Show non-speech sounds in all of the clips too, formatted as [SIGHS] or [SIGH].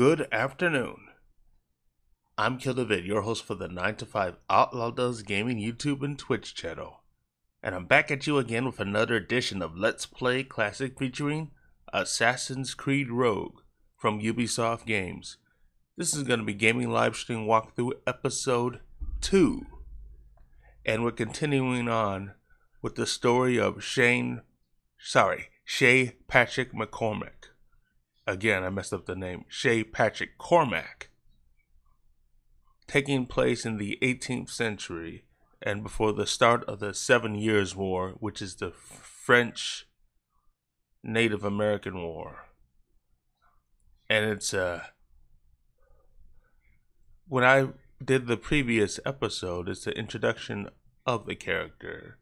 Good afternoon. I'm Killavid, your host for the 9 to 5 Outlaw Does Gaming YouTube and Twitch channel. And I'm back at you again with another edition of Let's Play Classic featuring Assassin's Creed Rogue from Ubisoft Games. This is going to be Gaming Livestream Walkthrough Episode 2. And we're continuing on with the story of Shane, sorry, Shay Patrick McCormack again, I messed up the name, Shay Patrick Cormac, taking place in the 18th century and before the start of the Seven Years' War, which is the French Native American War. And it's uh when I did the previous episode, it's the introduction of the character.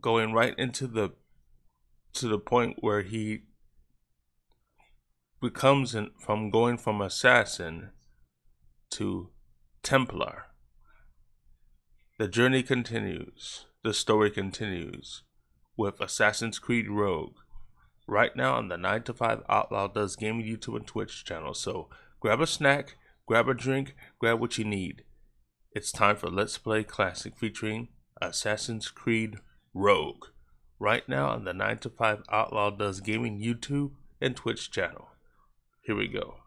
Going right into the to the point where he becomes an, from going from assassin to Templar. The journey continues. The story continues with Assassin's Creed Rogue right now on the 9 to 5 Outlaw Does Gaming YouTube and Twitch channel. So grab a snack, grab a drink, grab what you need. It's time for Let's Play Classic featuring Assassin's Creed Rogue right now on the 9 to 5 Outlaw Does Gaming YouTube and Twitch channel. Here we go.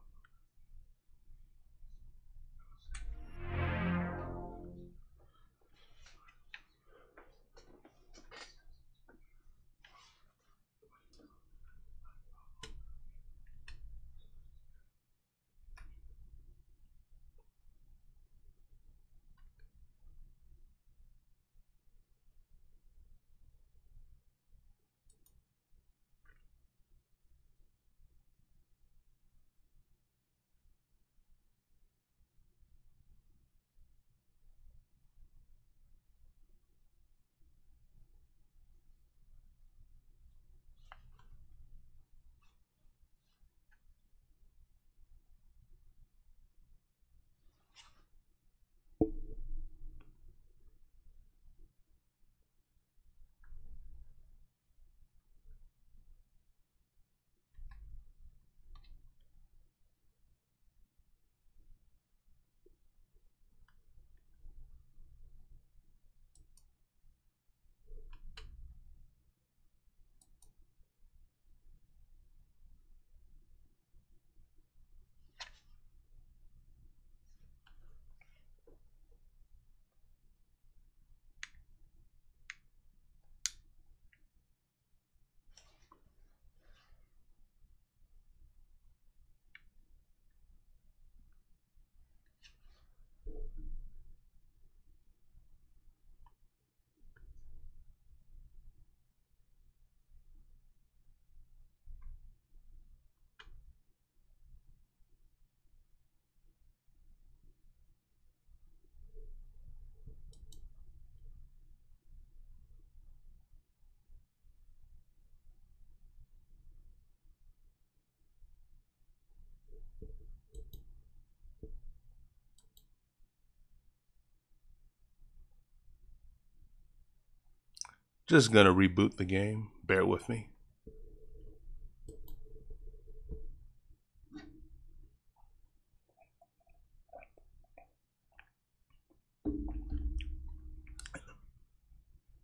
Just gonna reboot the game. Bear with me.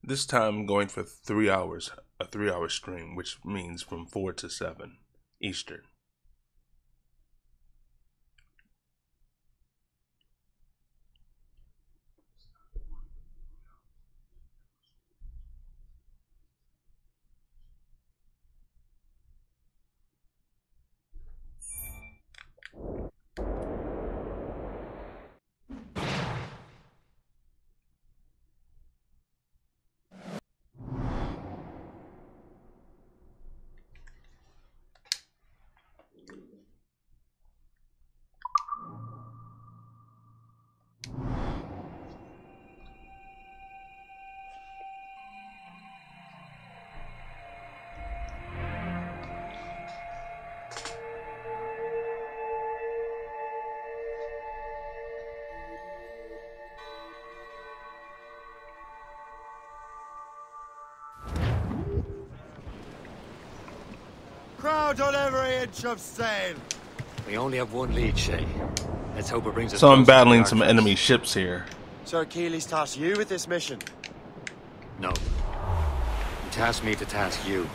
This time going for three hours, a three hour stream, which means from four to seven Eastern. Every of sail. We only have one lead, Shay. Let's hope it brings us So I'm battling some enemy ships here. So Achilles tasked you with this mission. No. He tasked me to task you.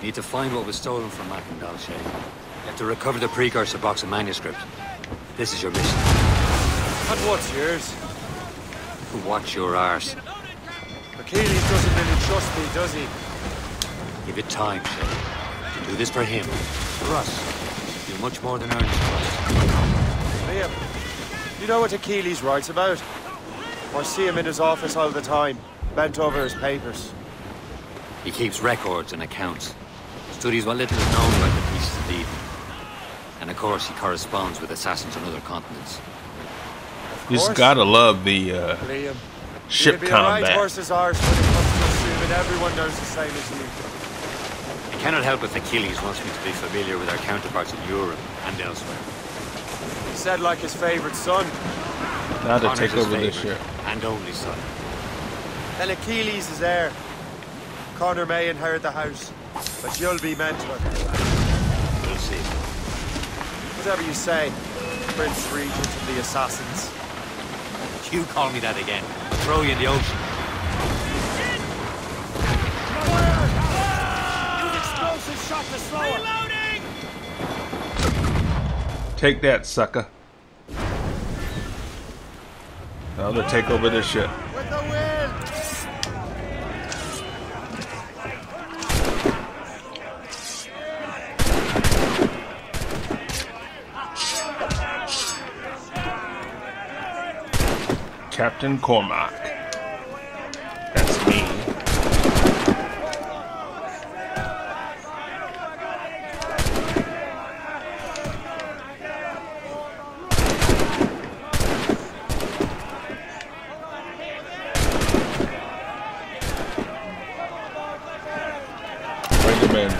You need to find what was stolen from Mackandal, Shay. You have to recover the precursor box of manuscript. This is your mission. And what's yours? Watch your arse. Achilles doesn't really trust me, does he? Give it time, Shay. You do this for him. For you do much more than earn his trust. Liam, you know what Achilles writes about? I see him in his office all the time, bent over his papers. He keeps records and accounts. Studies what little is known about the pieces of Eden. And of course, he corresponds with assassins on other continents. You just gotta love the uh, Liam, ship you'd be right combat. horse's arse when it comes to assuming everyone knows the same as you. I cannot help if Achilles wants me to be familiar with our counterparts in Europe and elsewhere. He said like his favorite son. Now to Connor's take his over this favourite ship. And only son. Then Achilles is heir. Connor may inherit the house, but you'll be mentor. We'll see. Whatever you say, Prince Regent of the Assassins. You call me that again. I'll throw you in the ocean. Take that, sucker. Now to take over this ship. With the wind! Captain Cormac. That's me. Bring him in.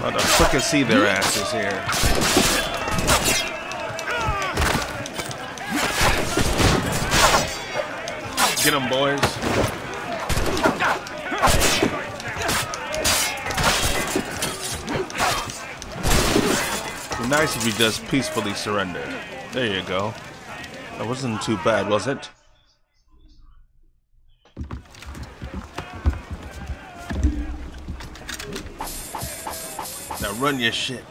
Oh, the fucking see their asses here. Get them, boys. Be nice if you just peacefully surrender. There you go. That wasn't too bad, was it? Now run your shit.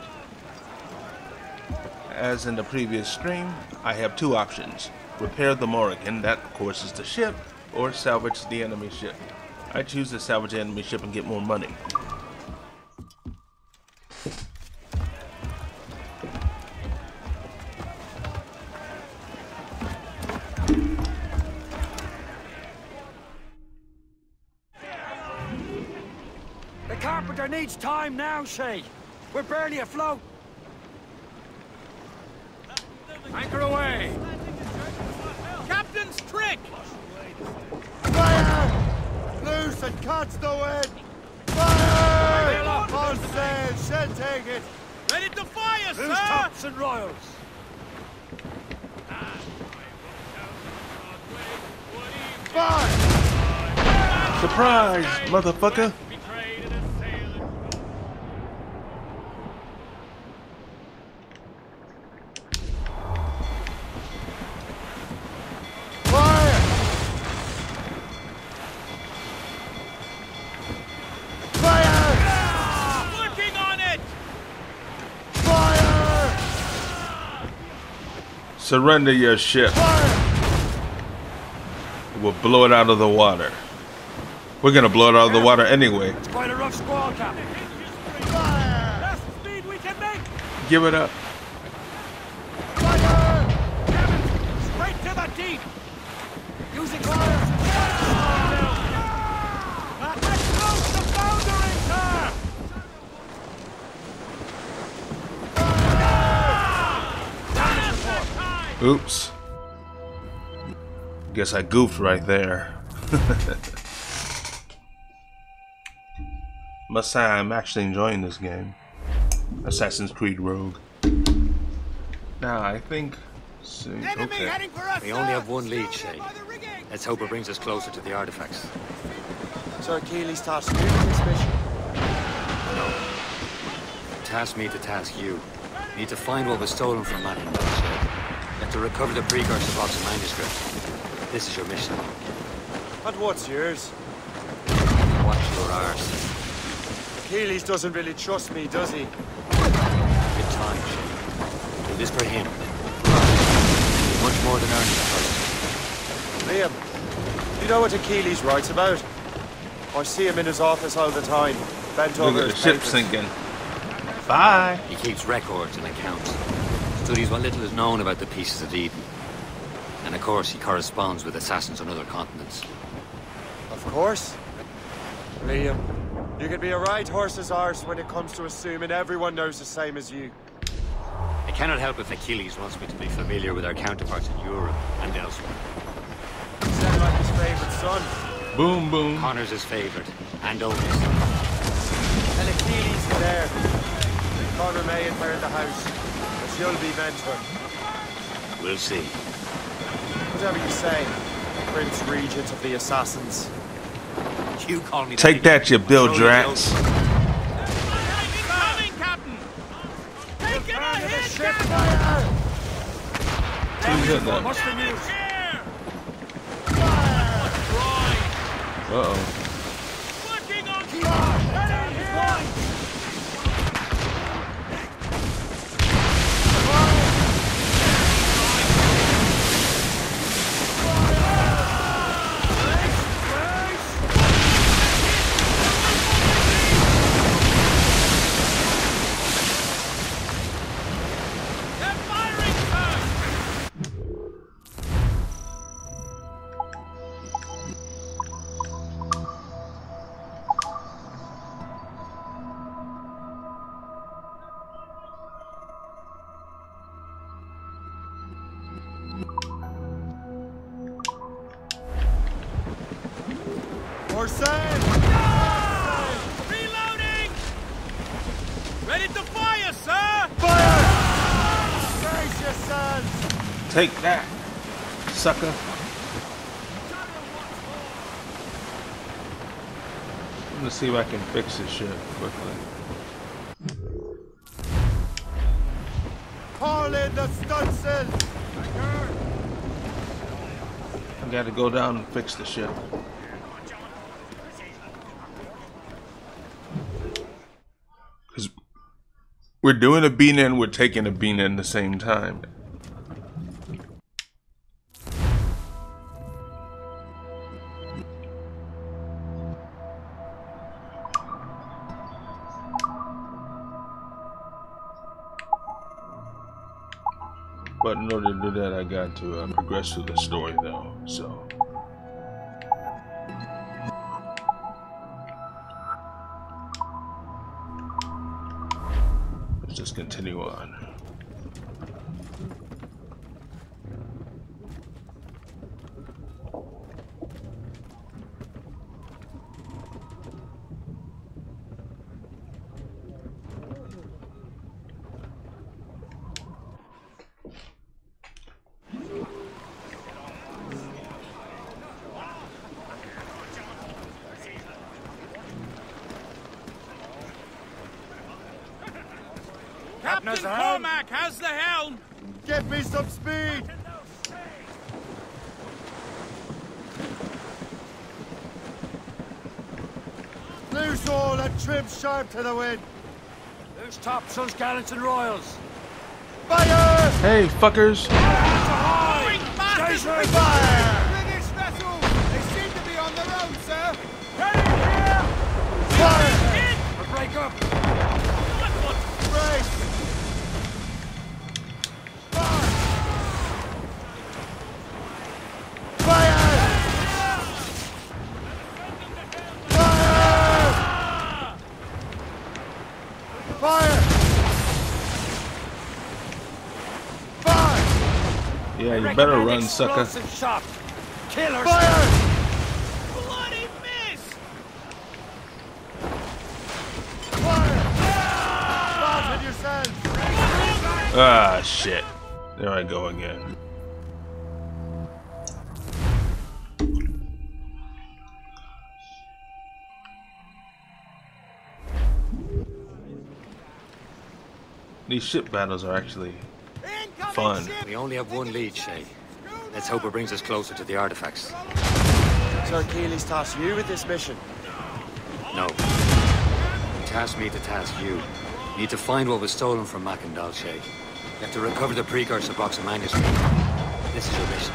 As in the previous stream, I have two options. Repair the Morrigan, that of course is the ship, or salvage the enemy ship. I choose to salvage the enemy ship and get more money. The carpenter needs time now, Shay. We're barely afloat. Anchor away. Captain's trick! Fire! Loose and catch the wind! Fire! On sail, shall take it! Ready to fire, Who's sir! tops and royals? Fire! Surprise, motherfucker! Surrender your ship. We'll blow it out of the water. We're gonna blow it out of the water anyway. quite a rough squall, Captain. Speed we can make. Give it up. Fire! Straight to the deep. Using fire. Oops. Guess I goofed right there. [LAUGHS] Must say I'm actually enjoying this game. Assassin's Creed Rogue. Now I think. See, okay. heading for us, We only have one lead, Surrounded Shay. by the rigging. Let's hope it brings us closer to the artifacts. Sir Keely's tasked you with this mission. Task me to task you. Need to find what was stolen from Matt and Belcher. You have to recover the precursor box of manuscript. This is your mission. And what's yours? Watch your arse. Achilles doesn't really trust me, does he? Good time, Shay. Do this for him. Much more than earning the first. Liam, you know what Achilles writes about? I see him in his office all the time, bent Look over at the his ship sinking. Bye. He keeps records and accounts. Studies what little is known about the pieces of Eden. And of course, he corresponds with assassins on other continents. Of course. Liam, you can be a right horse's arse when it comes to assuming everyone knows the same as you. I cannot help if Achilles wants me to be familiar with our counterparts in Europe and elsewhere. He said like his favorite son. Boom, boom. Connor's his favorite, and only son. And Achilles is there. Connor may inherit the house, but you'll be mentor. We'll see. Whatever you say, Prince Regent of the Assassins. You call me Take that, you Bill I'll show you Drats. Incoming, Captain. Taking a hit, Ship Captain. fire! Who's hitting that? What's the news? Uh oh. Take that, sucker. I'm gonna see if I can fix this shit quickly. Haul in the stunsails! I gotta go down and fix the ship. Cause we're doing a bean in, we're taking a bean in the same time. To uh, progress through the story, though. So. Let's just continue on. Captain has the helm. Cormac has the helm. Give me some speed! Loose all and trim to the wind! Who's topsails, gallants, and royals? Fire! Hey, fuckers! Going fast Station! as Fire! Fire! Fire! you better run, sucker. explosive Shot. Killers. Bloody miss! Spotted yourself! Ah, shit. There I go again. These ship battles are actually Incoming Fun. We only have one lead, Shay. Let's hope it brings us closer to the artifacts. Sir Keely's tasked you with this mission. No. He tasked me to task you. You need to find what was stolen from Mackandal, Shay. You have to recover the precursor box of manuscript. This is your mission.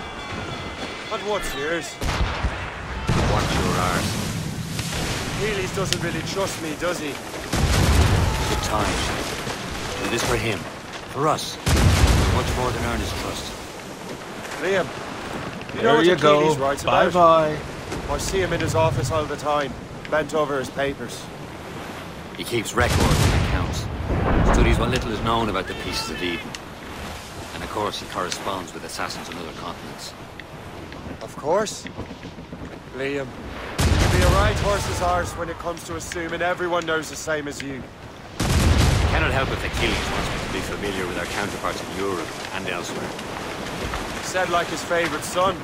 But what's yours? Watch your arse. Achilles doesn't really trust me, does he? Good time, Shay. Do this for him. For us. Much more than earn his trust. Liam, you know there what you Achilles go. writes Bye about? bye. I see him in his office all the time, bent over his papers. He keeps records and accounts. Studies what little is known about the pieces of Eden. And of course, he corresponds with assassins on other continents. Of course. Liam, you'll be a right horse's arse when it comes to assuming everyone knows the same as you. I cannot help if Achilles wants me to be familiar with our counterparts in Europe and elsewhere. Said like his favorite son.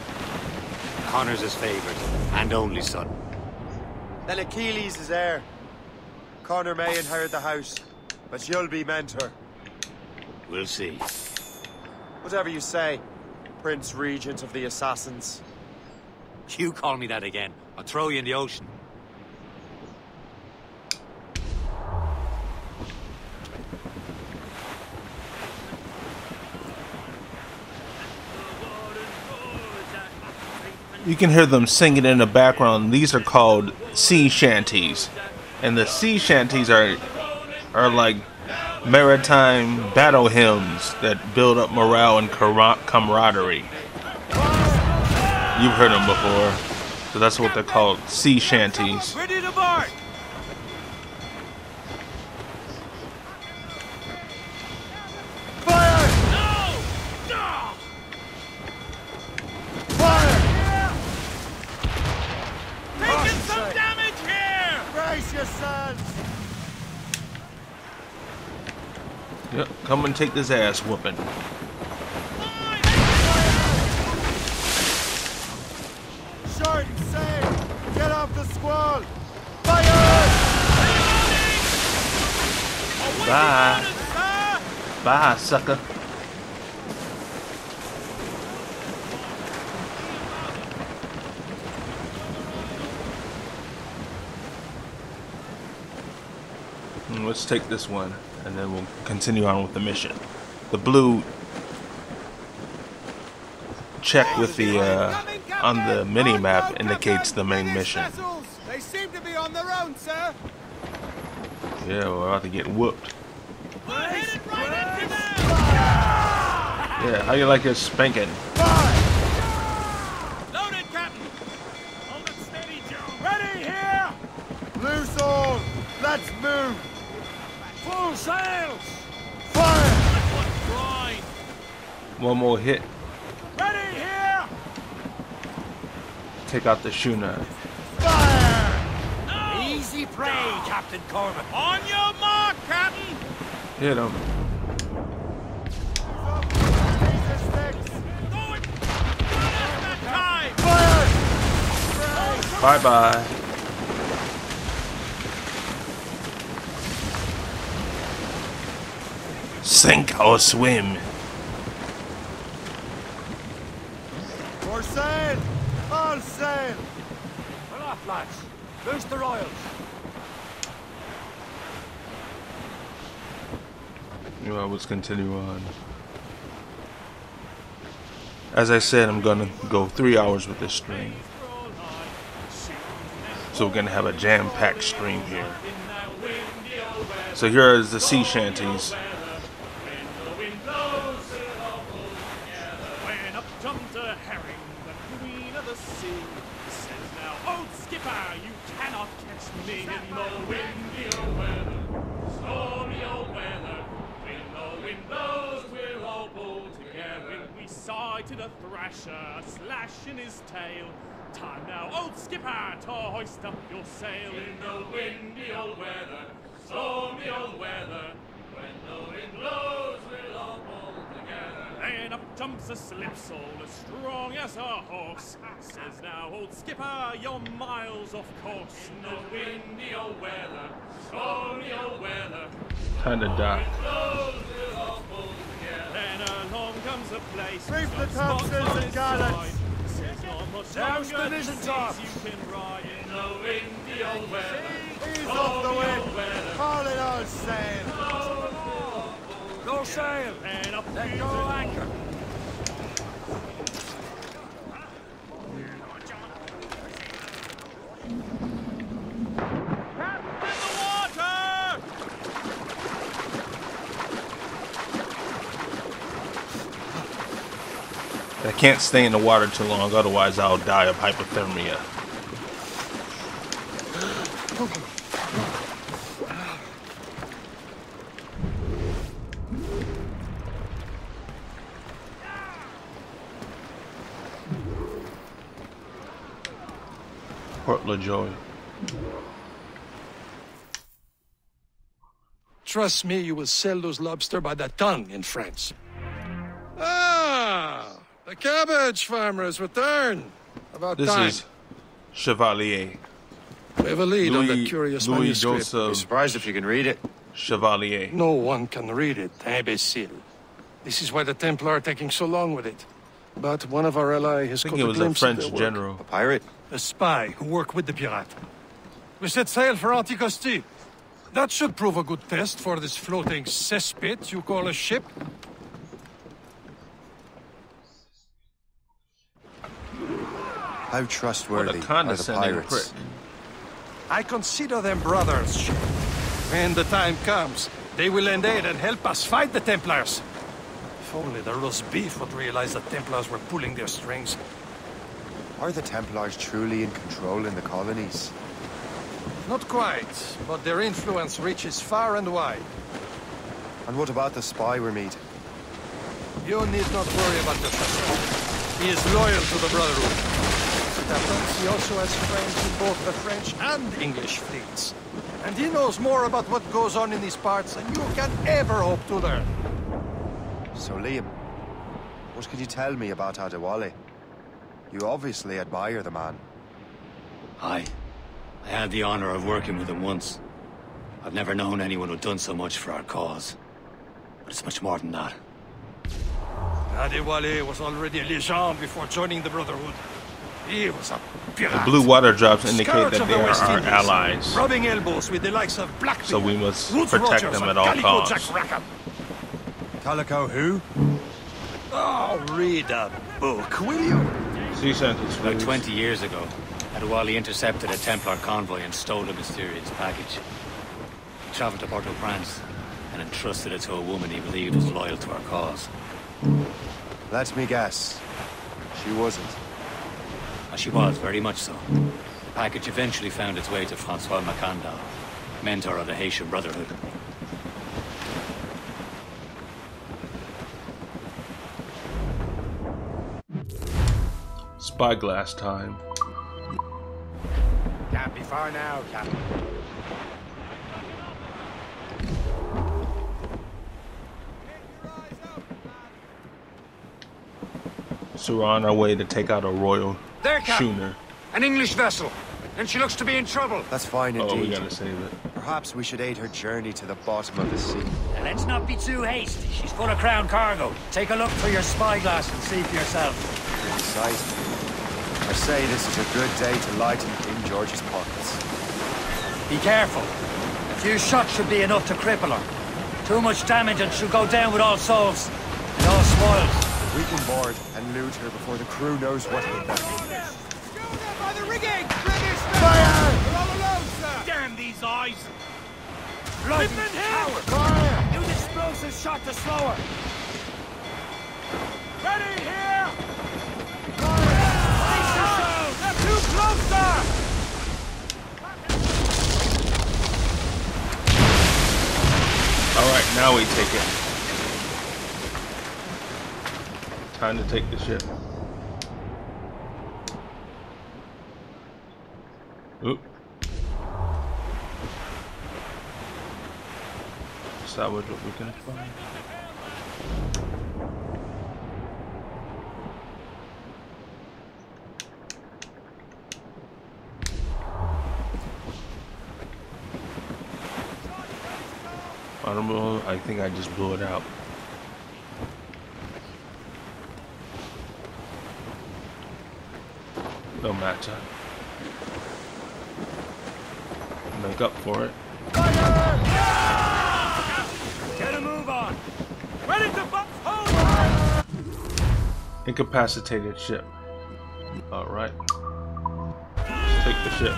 Connor's his favorite and only son. Then Achilles is heir. Connor may inherit the house, but you'll be mentor. We'll see. Whatever you say, Prince Regent of the Assassins. You call me that again, I'll throw you in the ocean. You can hear them singing in the background. These are called sea shanties, and the sea shanties are are like maritime battle hymns that build up morale and camaraderie. You've heard them before, so that's what they're called, sea shanties. Ready to board! Fire! No! No! Fire! Taking some sake. damage here! Brace! Yep, come and take this ass whooping. Get off the squall! Fire! Bye. Bye, sucker. Let's take this one, and then we'll continue on with the mission. The blue check with the uh, on the mini map indicates the main mission. They seem to be on their own, sir. Yeah, we're about to get whooped. We're headed right into them! Yeah, how you like your spanking? Loaded, Captain! Hold it steady, Joe. Ready here! Loose all! Let's move! Full sails! Fire! One! One more hit, Ready here! take out the schooner. Fire! No! Easy prey, Captain Corbin. On your mark, Captain! Hit him. Laser sticks! Going! Not at that time! Fire! Bye bye. Sink or swim. For sail! All sail! Well off, lads. Loose the royals. You know, let's continue on. As I said, I'm gonna go three hours with this stream. So we're gonna have a jam-packed stream here. So here is the sea shanties. When up jumped a herring, the queen of the sea says now, "Old skipper, you cannot catch me in the windy old weather, stormy old weather. When the wind blows, we'll all pull together. When we sighted a thrasher, a slash in his tail. Time now, old skipper, to hoist up your sail in the windy old weather, stormy old weather. When the wind blows, we'll all pull together. Then up jumps a slipsail, as strong as a horse. Says now, old skipper, you're miles off course. In the windy old weather, oh, stormy old weather. Time to die. Then along comes a place. Reef the with topsails spots on and its gallants. side. Says not much Douse the this mizzen is top. You can ride in the windy old weather. Ease oh, off the wind. Haul it all sail. Oh, go sail! And up Let go anchor! In the water! I can't stay in the water too long, otherwise I'll die of hypothermia. Port LaJoy. Trust me, you will sell those lobster by the ton in France. Ah, the cabbage farmer has returned. About This time. is Chevalier. We have a lead on Louis, that curious Louis manuscript. Be Joseph surprised if you can read it. Chevalier. No one can read it, imbecile. This is why the Templar are taking so long with it. But one of our allies I has think caught he a was a glimpse French of their work. general. A pirate? A spy who worked with the pirate. We set sail for Anticosti. That should prove a good test for this floating cesspit you call a ship. How trustworthy What a are the pirates? prick. I consider them brothers. When the time comes, they will lend aid and help us fight the Templars. If only the roast beef would realize the Templars were pulling their strings. Are the Templars truly in control in the colonies? Not quite, but their influence reaches far and wide. And what about the spy we're meeting? You need not worry about the chasseur. He is loyal to the Brotherhood. It happens he also has friends in both the French and English fleets. And he knows more about what goes on in these parts than you can ever hope to learn. So, Liam, what could you tell me about Adewale? You obviously admire the man. Aye. I had the honor of working with him once. I've never known anyone who'd done so much for our cause. But it's much more than that. Adewale was already a legend before joining the Brotherhood. The blue water drops indicate Scourge that they the are our allies. Rubbing elbows with the likes of Blackbeard. So we must Woodes protect Rogers, them at all costs. Jack Rackham. Calico who? Oh, read a book, will you? Sea sentence, About please. 20 years ago, Adewale intercepted a Templar convoy and stole a mysterious package. He traveled to Port-au-Prince and entrusted it to a woman he believed was loyal to our cause. Let me guess. She wasn't. And she was, very much so. The package eventually found its way to Francois Mackandal, mentor of the Haitian Brotherhood. Spyglass time. Can't be far now, Captain. So we're on our way to take out a royal There, Captain. schooner. An English vessel. And she looks to be in trouble. That's fine indeed. Oh, we indeed. gotta save it. Perhaps we should aid her journey to the bottom of the sea. And let's not be too hasty. She's full of crown cargo. Take a look through your spyglass and see for yourself. Pretty sight. I say this is a good day to lighten King George's pockets. Be careful. A few shots should be enough to cripple her. Too much damage and she'll go down with all souls. And all spoils. We can board and loot her before the crew knows what hit them. By the rigging! British Fire! Alone! Damn these eyes! Bloody Lippin' him! coward! Fire! Use explosive shot to slow her! Ready here! Fire! They're too close, sir! All right, now we take it. Time to take the ship. Oop. Salvage what we can find. I don't know. I think I just blew it out. No matter. Make up for it. Get a move on! Ready to buck hold! Incapacitated ship. Alright. Let's take the ship.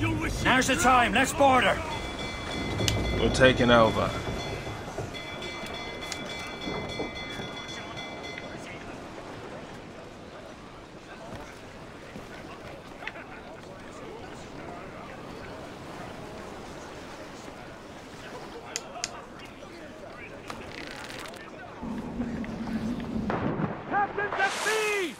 You'll wish you Now's the time, let's board her. We're taking over. Captain at sea!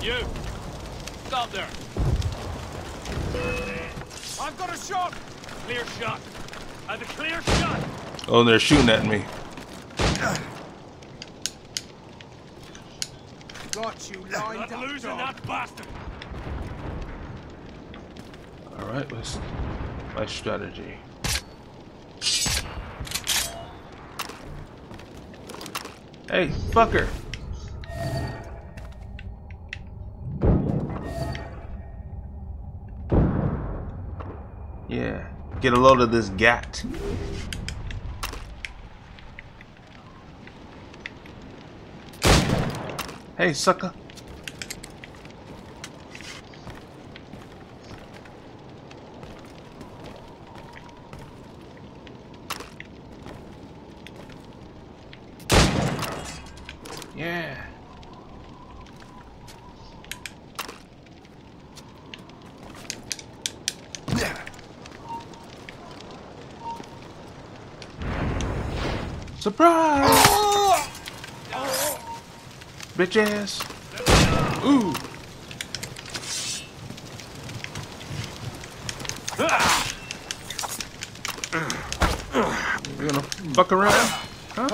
You! Stop there! I've got a shot! Clear shot! And a clear shot! Oh, they're shooting at me. Got you lined Not up, losing dog. that bastard! Alright, let's. My strategy. Hey, fucker! Yeah, get a load of this gat. Hey, sucker. Yeah. Surprise! Bitch ass. Ooh. You gonna fuck around? Huh?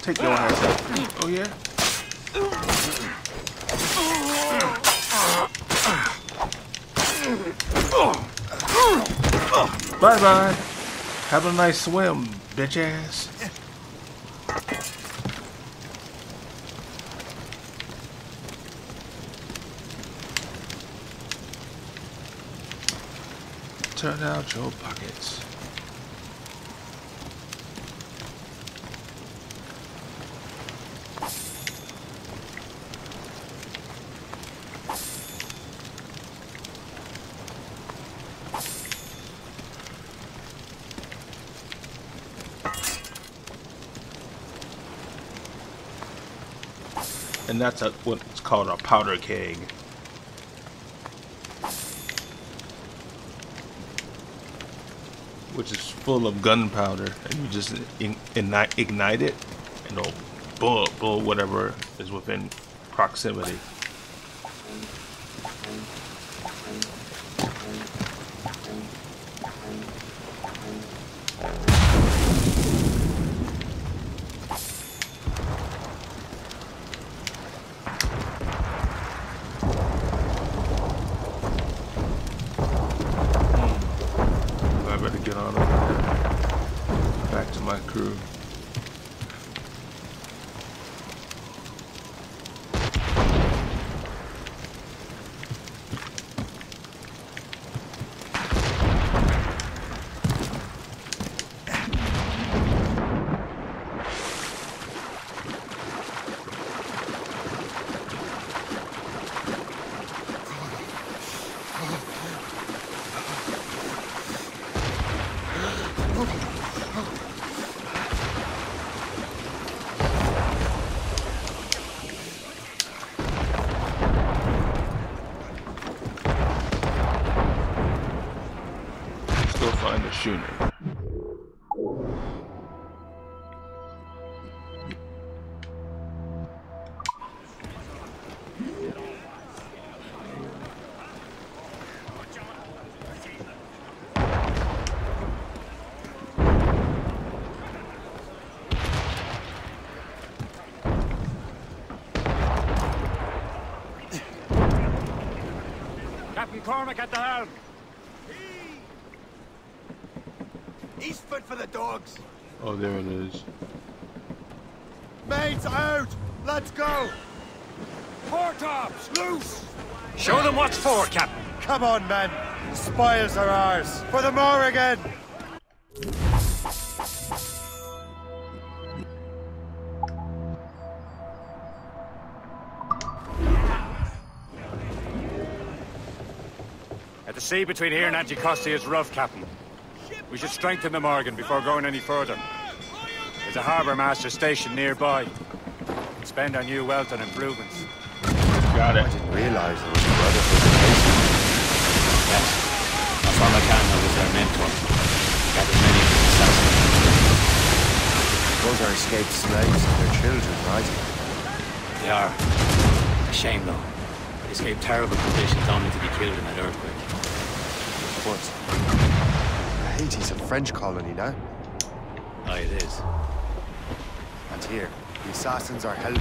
Take your ass out. Oh yeah? Have a nice swim, bitch ass. Turn out your pockets. and that's a, what's called a powder keg. Which is full of gunpowder, and you just ignite, ignite it, and it'll blow, blow whatever is within proximity. Schooner. Captain Cormac at the helm. He's fit for the dogs. Oh, there it is. Mates out! Let's go! Portops, loose! Show them what's for, Captain. Come on, men. The spoils are ours. For the Morrigan! At the sea between here and Anticosti is rough, Captain. We should strengthen the Morrigan before going any further. There's a harbour master station nearby. Spend our new wealth on improvements. Got it. I didn't Realize there was a brotherhood of Yes. Afamagana was their mentor. Got as many of his assassins. Those are escaped slaves and their children, right? They are. A shame, though. They escaped terrible conditions only to be killed in that earthquake. But Haiti's a French colony now. Aye, it is. And here, the assassins are helping.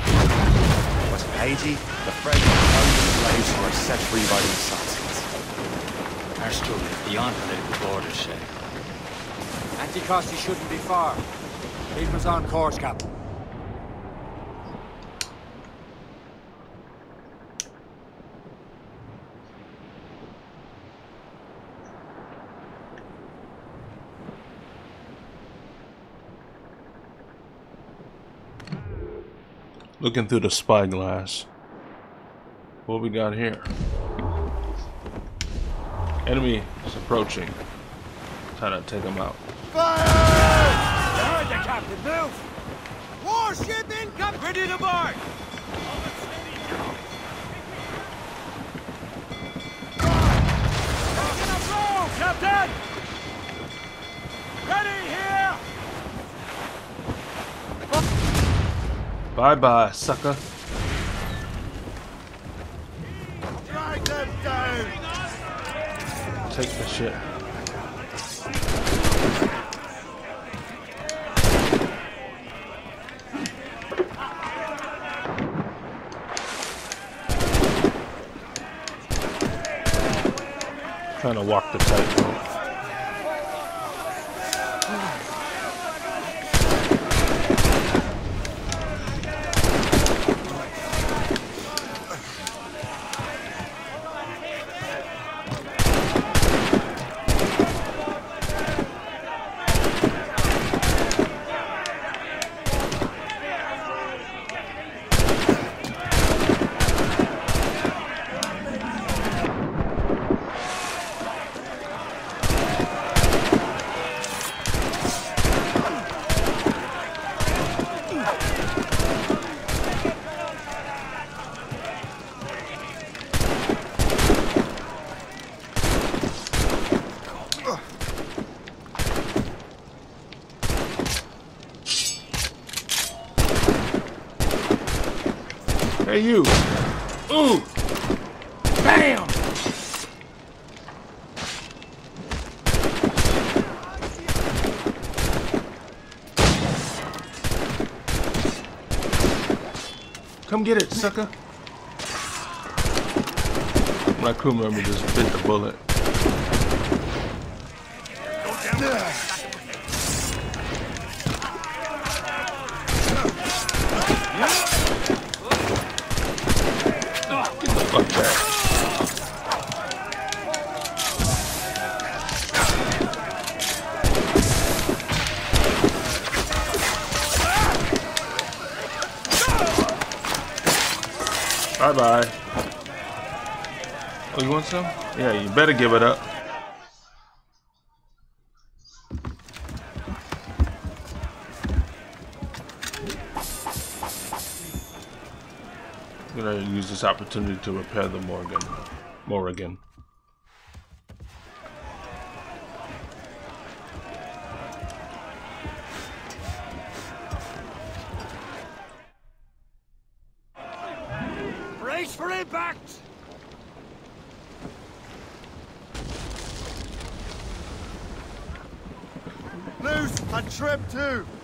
But in Haiti, the French are holding slaves who are set free by the assassins. Our struggle is beyond political borders, Shay. Anticosti shouldn't be far. Keep us on course, Captain. Looking through the spyglass. What we got here? Enemy is approaching. Try to take him out. Fire! Behind the captain, move! Warship incoming! Ready to blow, Captain! Ready here! Bye bye, sucker. Take the shit. Trying to walk the tightrope. Hey you! Ooh! Bam! Come get it, sucker! My crew member just bit the bullet. Bye. Oh, you want some? Yeah, you better give it up. I'm gonna use this opportunity to repair the Morgan. Morrigan.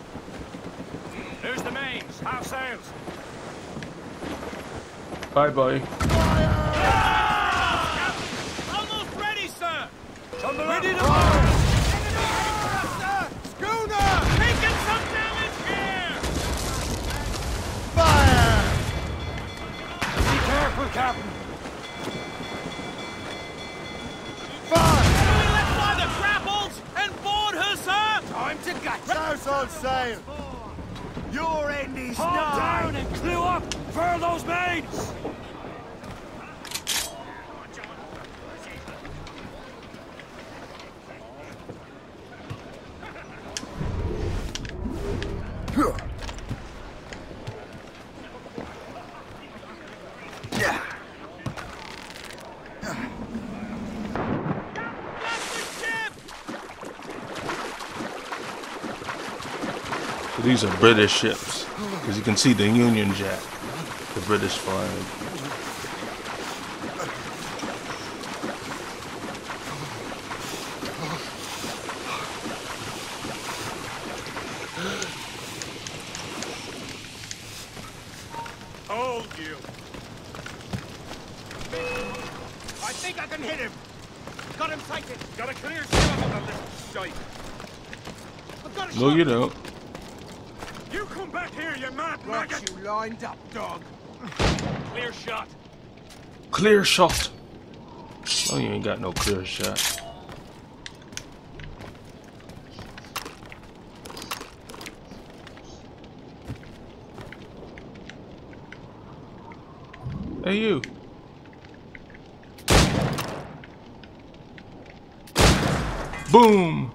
Too. Here's the mains. Half sails. Bye bye. Ah! Almost ready, sir! Ready Ready to arrest. Schooner! Making some damage here. fire. Schooner! Taking some damage here! Fire! Be careful, Captain. Fire! Let's fly the grapples and board her, sir! Time to gut. Now's all sail. Your end is Haul down and clew up! Furl those mains! So these are British ships. As you can see, the Union Jack, the British flag. Hold you. I think I can hit him. Got him sighted. Got a clear shot on the little shite. I've got a No, shot. you don't. You come back here, you mad maggot. you lined up, dog. Clear shot. Clear shot. Oh, you ain't got no clear shot. Hey, you. Boom.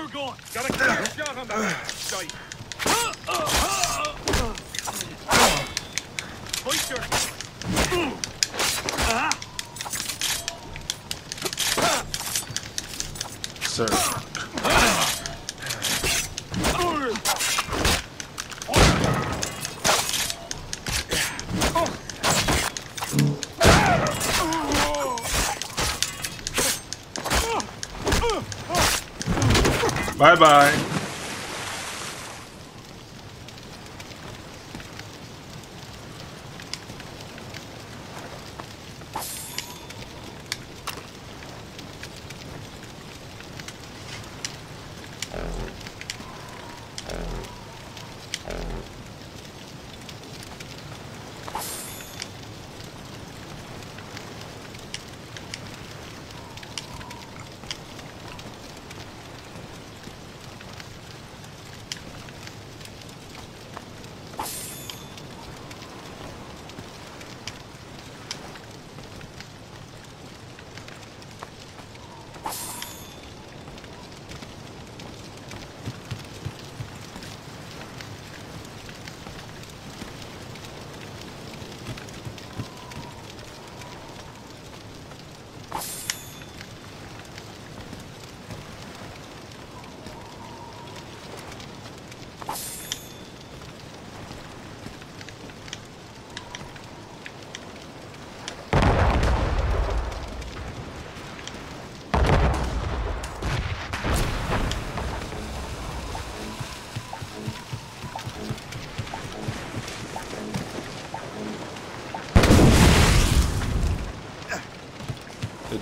You're gone. Got a clear shot on that Bye bye.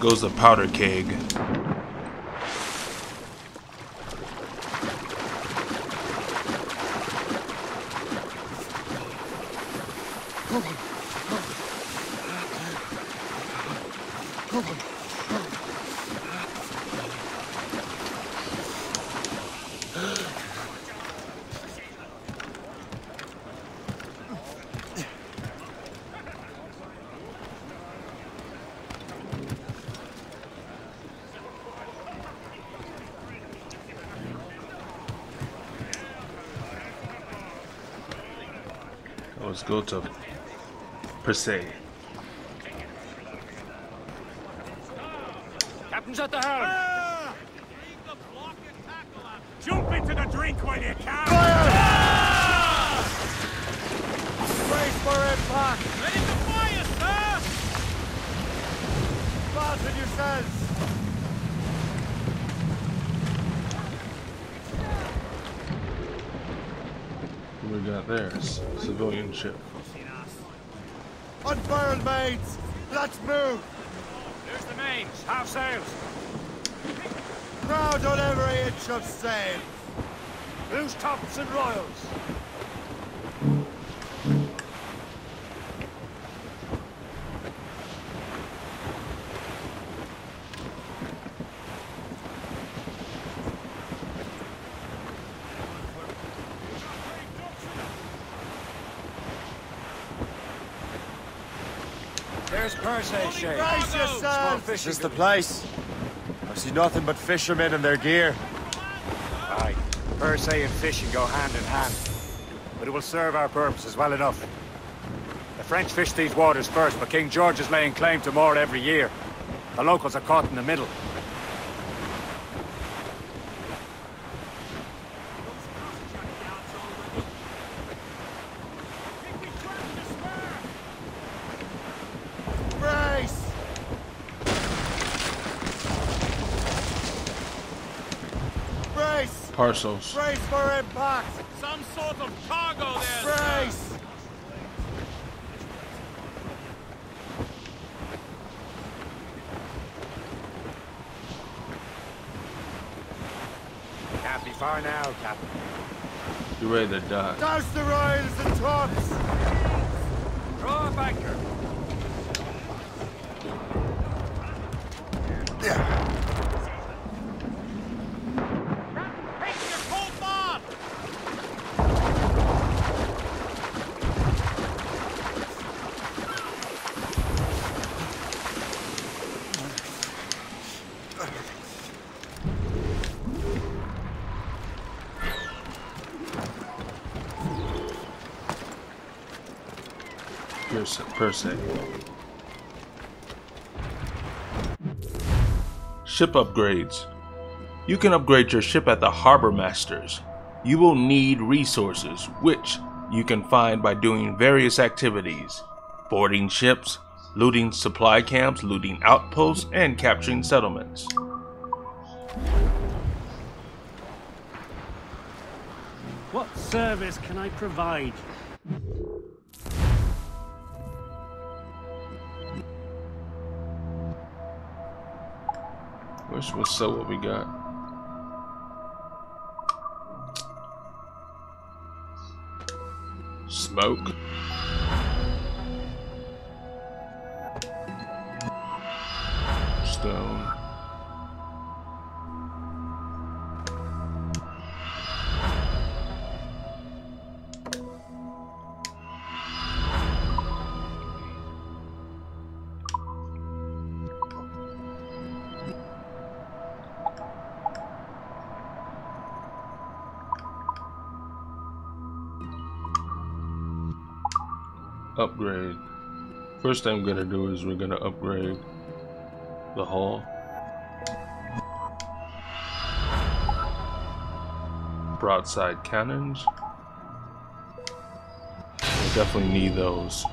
Goes the powder keg. Let's go to Percé. Captain's at the helm. Jump into the drink while you can! Fire! Brace for impact! Ready to fire, sir! Fasten yourselves! What we got there? C- Civilian ship. Unfurl, mates! Let's move! There's the mains. Half sails. Crowd on every inch of sail! Loose tops and royals. There's Percé, Shay. Brace Small yourselves! Is the place? I see nothing but fishermen and their gear. Aye. Percé and fishing go hand in hand. But it will serve our purposes well enough. The French fish these waters first, but King George is laying claim to more every year. The locals are caught in the middle. Brace! Brace! Parcels. Brace for impact! Some sort of cargo there, sir. Brace! Can't be far now, Captain. You ready to die? Douse the royals and tops! Throw up anchor. Take your cold bob! Ship upgrades. You can upgrade your ship at the Harbor Masters. You will need resources, which you can find by doing various activities boarding ships, looting supply camps, looting outposts, and capturing settlements. What service can I provide? Wish we'll sell what we got. Smoke. First thing I'm gonna do is we're gonna upgrade the hull. Broadside cannons. We definitely need those.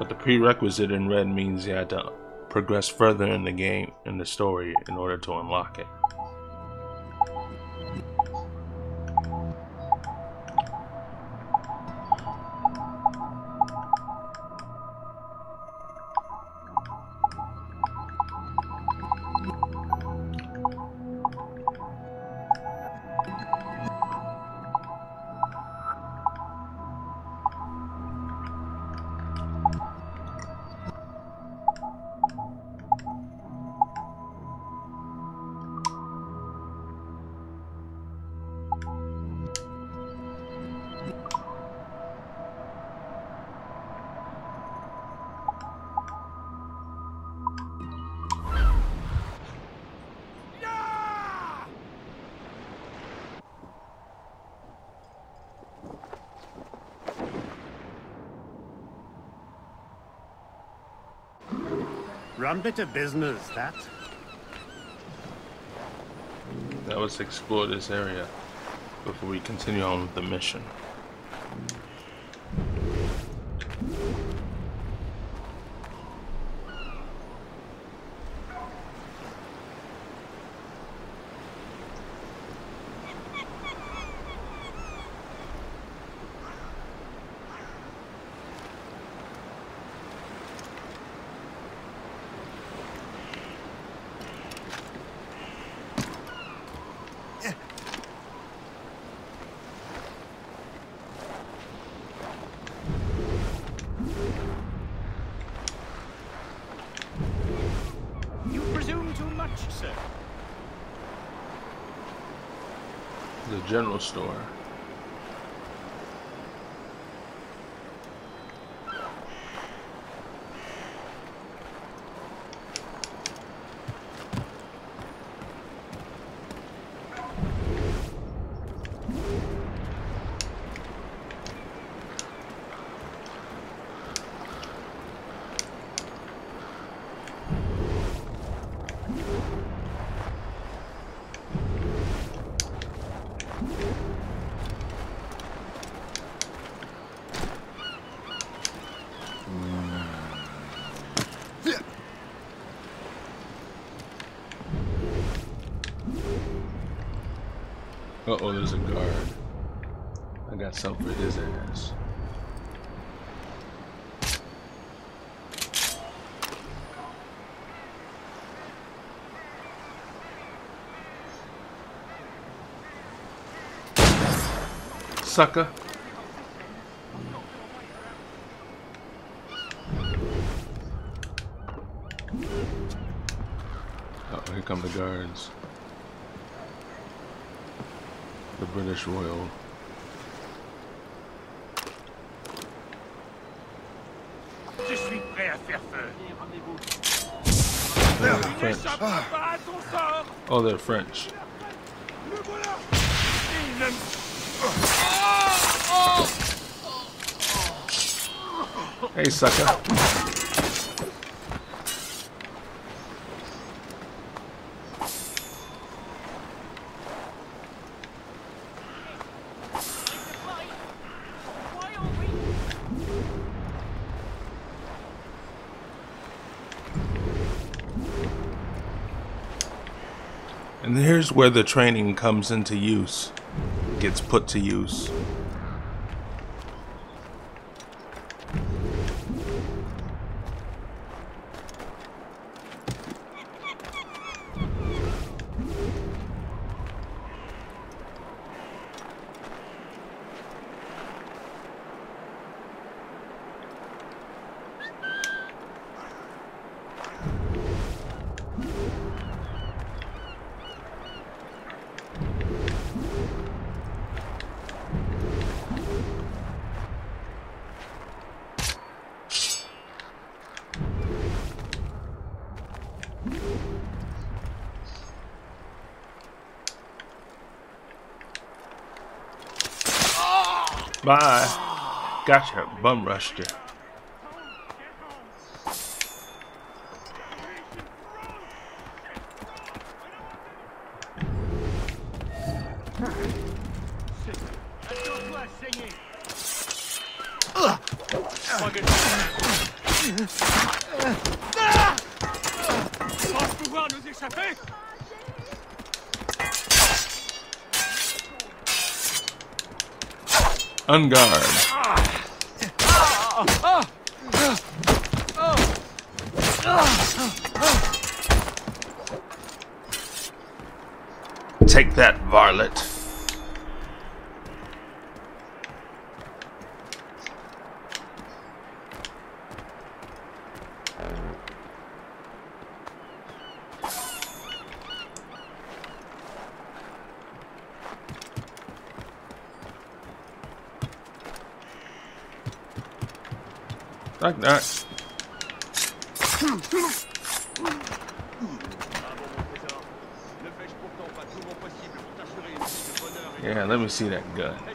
But the prerequisite in red means you had to progress further in the game, in the story, in order to unlock it. Bit of business, that. Now let's explore this area before we continue on with the mission. You presume too much, sir. The general store. Uh oh, there's a guard. I got something for his ass. Sucker. Oh, here come the guards. The British Royal. Je suis prêt à faire feu. They're French. n'échappera ah. pas à ton sort. Oh, they're French. Le voilà. Il ne Hey, sucker. And here's where the training comes into use, gets put to use. Bye. Gotcha. Bum rushed you. Attends-toi, saigner. Pense pouvoir nous échapper Unguard. That, varlet. Like that. Let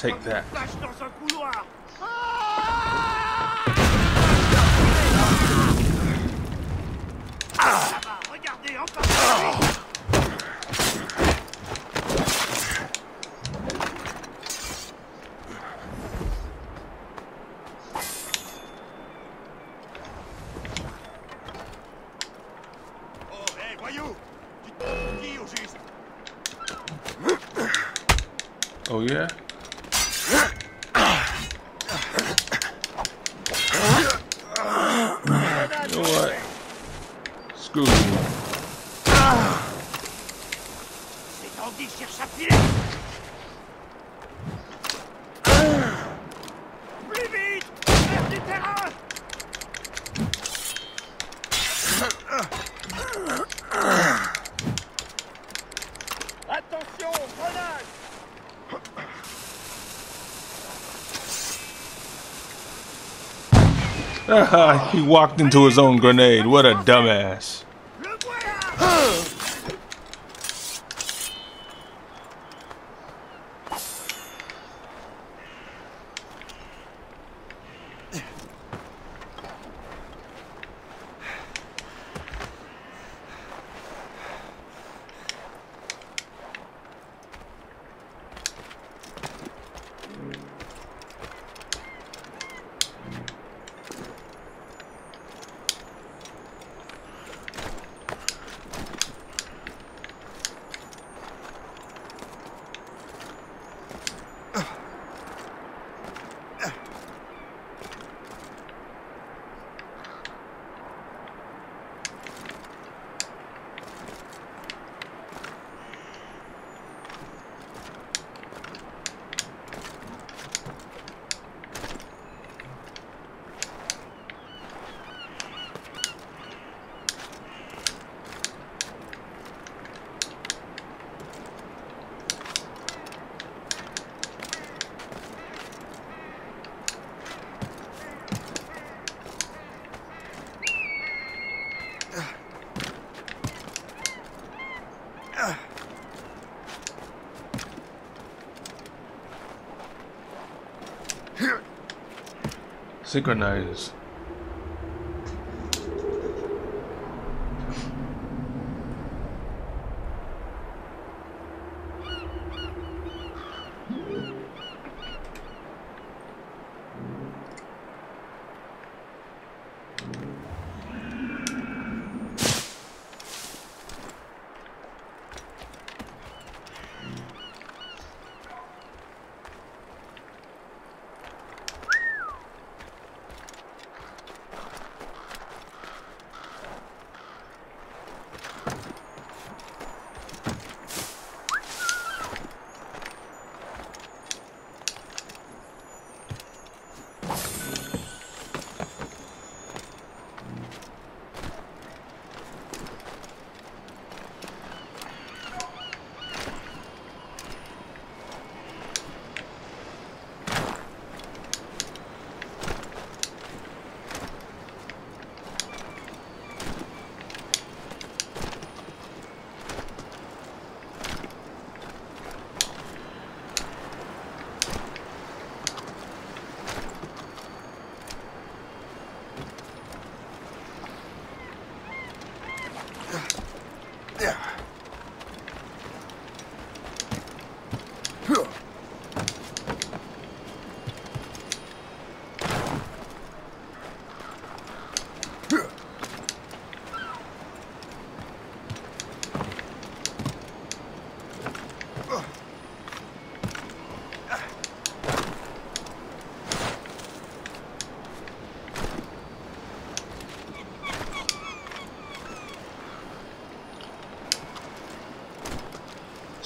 Take that. Ah! [LAUGHS] he walked into his own grenade. What a dumbass. synchronize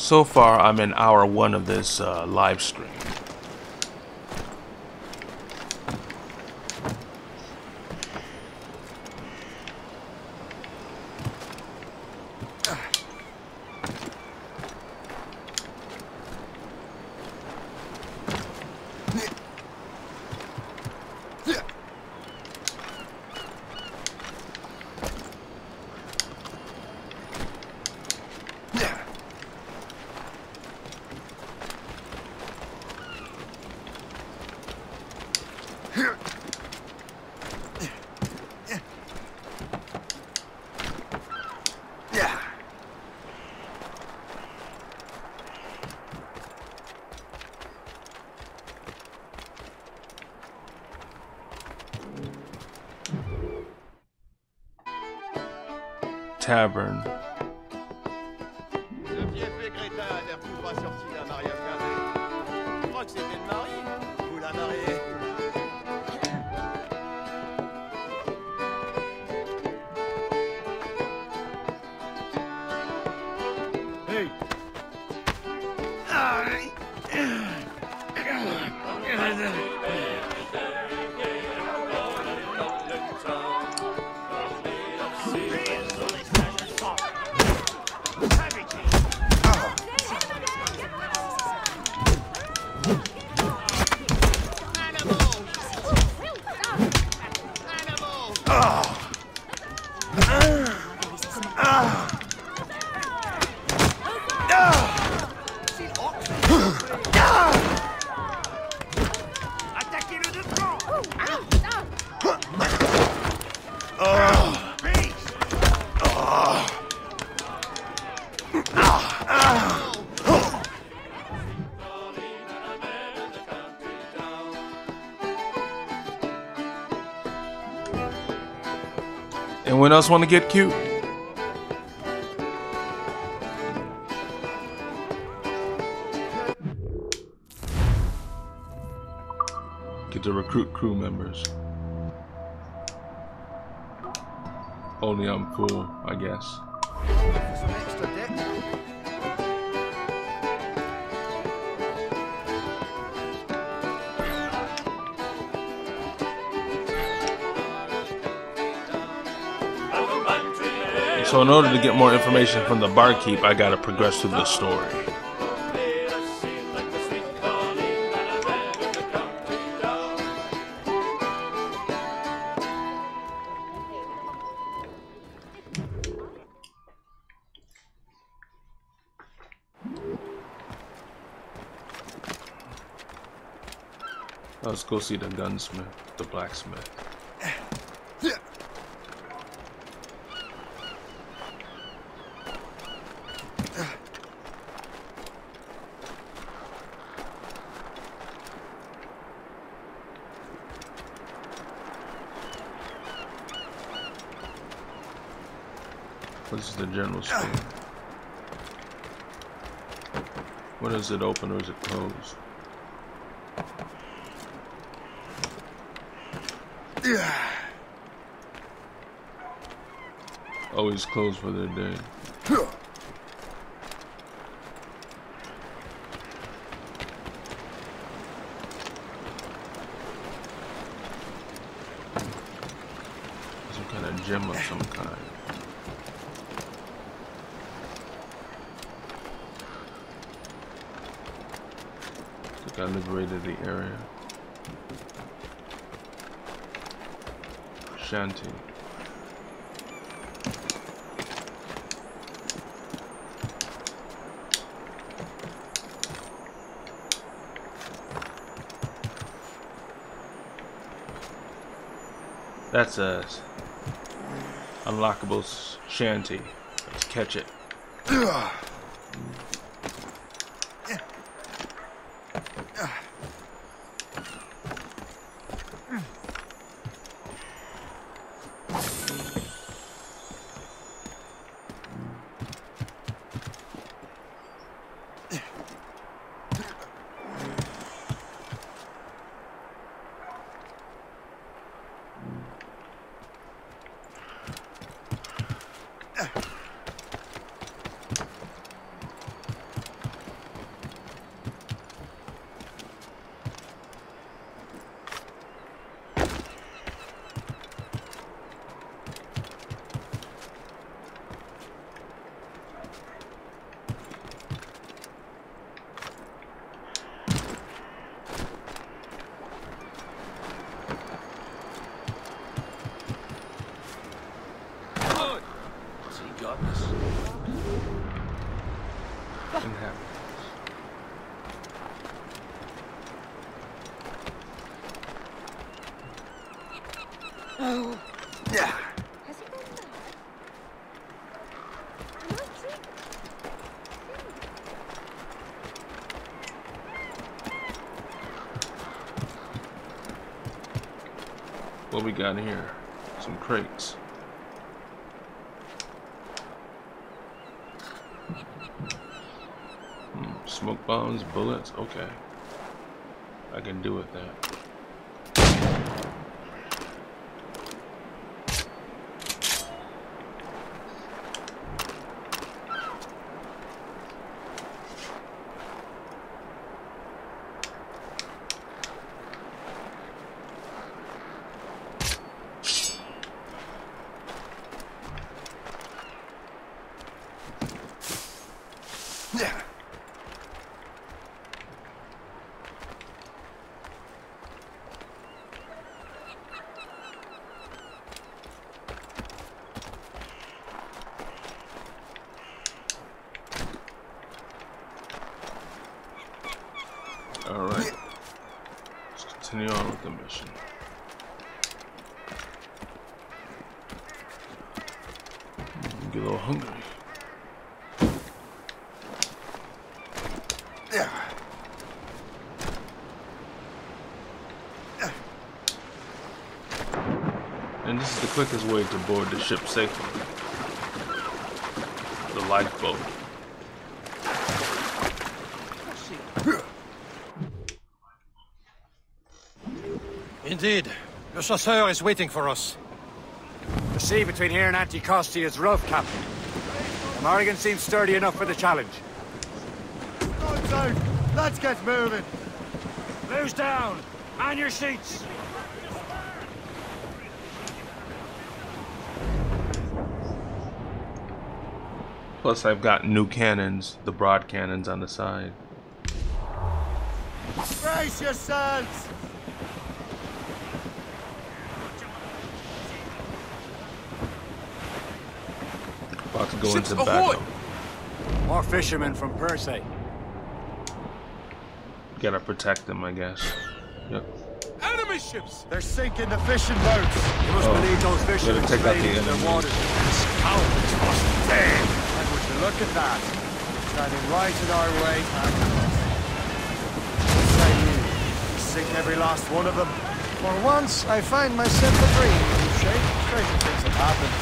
So far, I'm in hour one of this uh, live stream. Tavern. Anyone else want to get cute? Get to recruit crew members. Only I'm cool, I guess. So in order to get more information from the barkeep, I gotta progress through the story. Let's go see the gunsmith, the blacksmith. What is the general store? What is it open or is it closed? Yeah. Always closed for the day. Some kind of gem of some kind. Think I liberated the area. Shanty. That's a unlockable s- shanty. Let's catch it. Got here? Some crates. Hmm, smoke bombs, bullets. Okay. I can do with that. Yeah. Alright. Let's continue on with the mission. Get a little hungry. Yeah. And this is the quickest way to board the ship safely. The lifeboat. Indeed. The chasseur is waiting for us. The sea between here and Anticosti is rough, Captain. The Morrigan seems sturdy enough for the challenge. Guns out! Let's get moving! Blues down! Man your seats! Plus, I've got new cannons, the broad cannons on the side. Brace yourselves! About to go Ships into ahoy! battle. More fishermen from Percé. Gotta protect them, I guess. Yep. Enemy ships! They're sinking the fishing boats! You must Oh. believe those fishermen Gotta take out the strayed into enemy. their waters. Scoundrels must dead! And would you look at that? Standing right in our way to Antipas. What say you? Sink every last one of them? For once, I find myself agreeing with you, Shay. Stranger things have happened.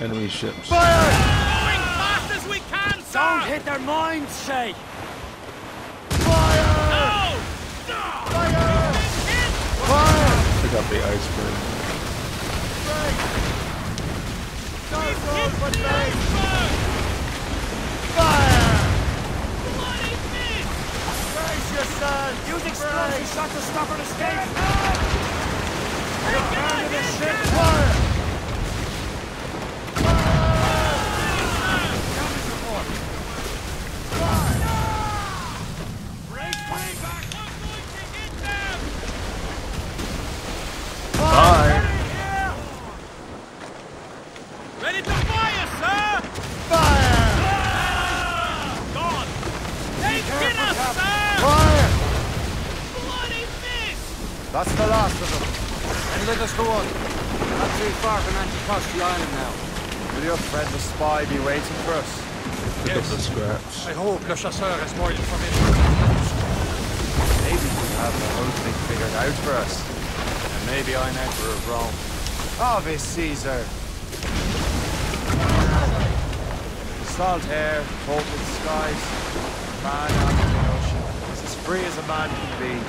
Enemy ships. Fire! Going fast as we can, sir! Don't hit their minds, Shay! No! Pick up the iceberg. The! Use explosive shot to stop an escape! This ship! Fire! Break way back! I'm going to hit them! Bye. Ready to fire, sir! Fire! Gone! They hit us, sir! Fire! Bloody miss! That's the last of them. And let us go on. Not too far from Anticosti Island now. Will your friend the spy be waiting for us? Pick up the Le Chasseur has more information. Maybe we'll have the whole thing figured out for us. And maybe I'm Emperor of Rome. Ave Caesar! Salt hair, open skies, man out the ocean. He's as free as a man can be.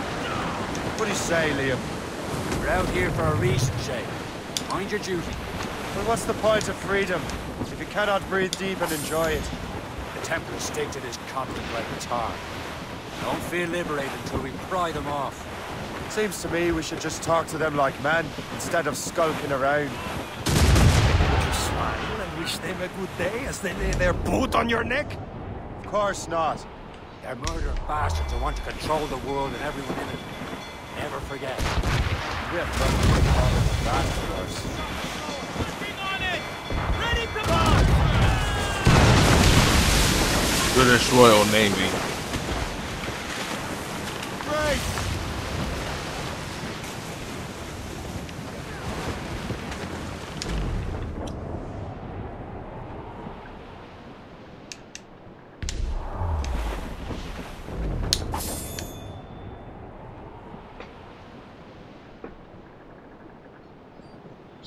What do you say, Liam? We're out here for a reason, Shay. Mind your duty. But what's the point of freedom if you cannot breathe deep and enjoy it? The stick to this continent like tar. Don't feel liberated until we pry them off. Seems to me we should just talk to them like men instead of skulking around. You smile and wish them a good day as they lay their boot on your neck? Of course not. They're murdering bastards who want to control the world and everyone in it. Never forget. We have nothing in common with that, of course. British Royal Navy.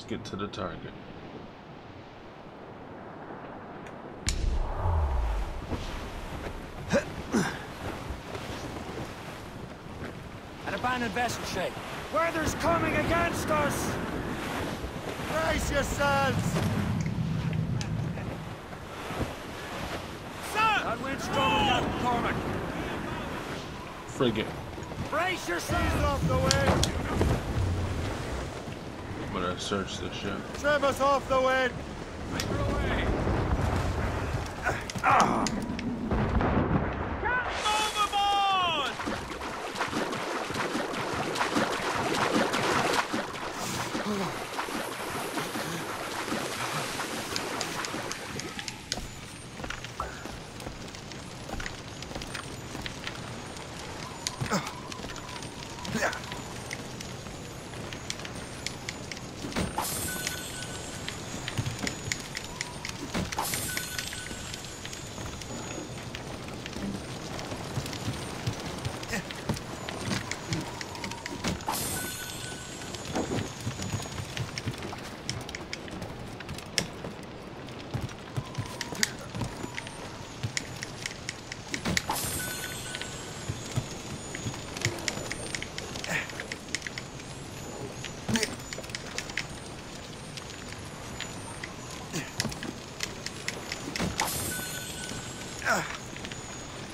get to the target. An abandoned vessel shape. Weather's coming against us! Brace yourselves! Sir! That wind's strong, Captain Cormac. Frigate. Brace yourselves! Off the wind! I'm gonna search the ship. Trim us off the wind! Overboard!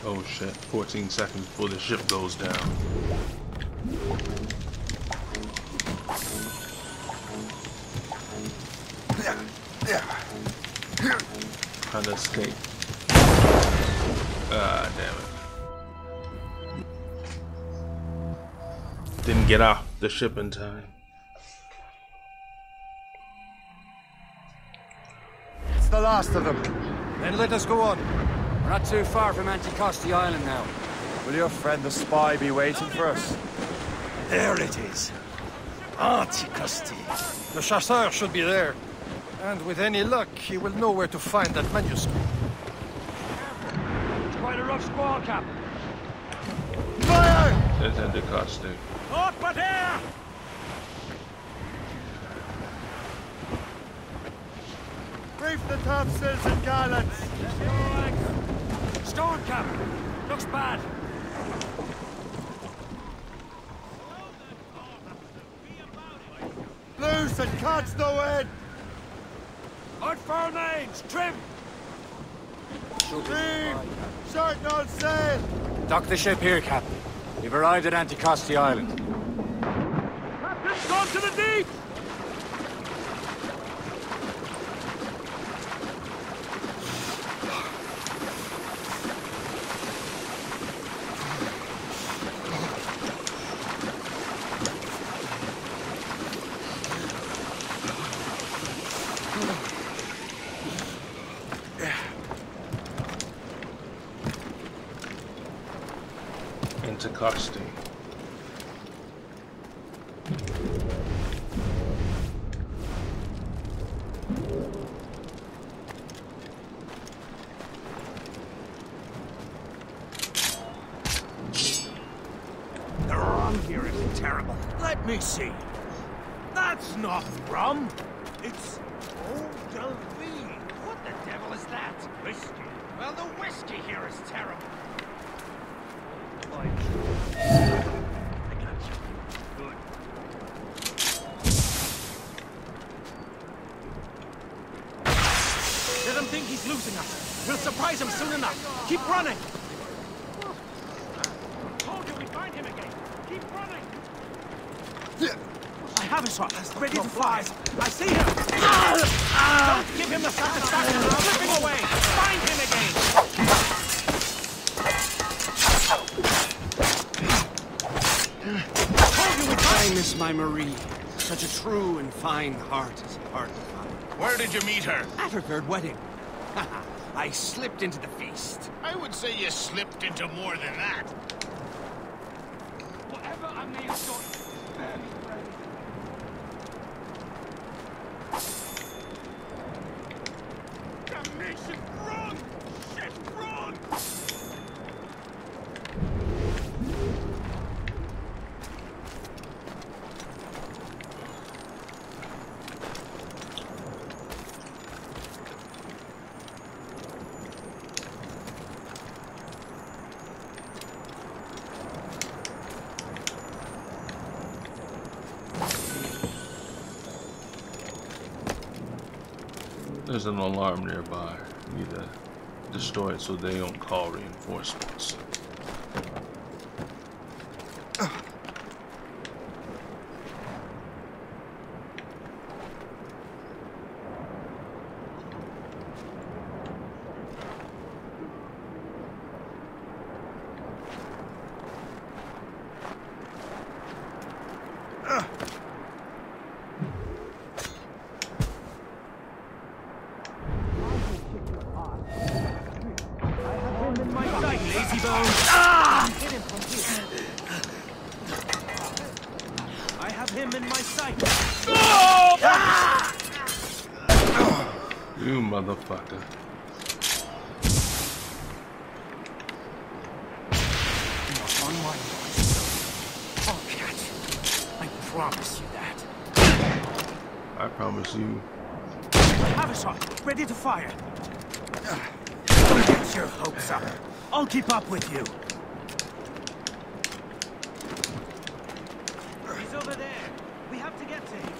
Oh shit. 14 seconds before the ship goes down. Trying to escape. Ah, damn it. Didn't get off the ship in time. It's the last of them. Then let us go on. We're not too far from Anticosti Island now. Will your friend the spy be waiting for us? There it is. Anticosti. The chasseur should be there. And with any luck, he will know where to find that manuscript. It's quite a rough squall, Cap. Fire! There's Anticosti. Up but here! Reef the topsails and gallants! Storm, Cap. Looks bad. Loose and catch the wind! On four mains, trim! Reef! Shorten all sail! Dock the ship here, Captain. We've arrived at Anticosti Island. Captain's gone to the deep! Anticosti. The rum here is terrible. Let me see. That's not rum. It's Eau Delphine. What the devil is that? Whiskey. Well, the whiskey here is terrible. By George. I got you. Good. Let him think he's losing us. We'll surprise him soon enough. Keep running. Told you we'd find him again. Keep running. I have his shot. Ready to fly. I see him. Don't give him the satisfaction of slipping away. Find him again. Told you we'd find Miss my Marie. Such a true and fine heart is hard to find. Where did you meet her? Third wedding. [LAUGHS] I slipped into the feast. I would say you slipped into more than that. Whatever I may have done, There's an alarm nearby. We need to destroy it so they don't call reinforcements. Lazy bones. Ah! Hit him from here. I have him in my sight. You motherfucker. You're on my mark. I'll catch you. I promise you that. I promise you. Avishar, ready to fire. Don't get your hopes up. I'll keep up with you. He's over there. We have to get to him.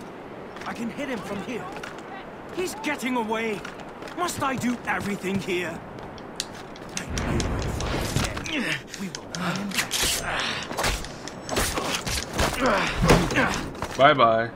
I can hit him from here. He's getting away. Must I do everything here? I knew I'd find him. We will run him back. Bye bye.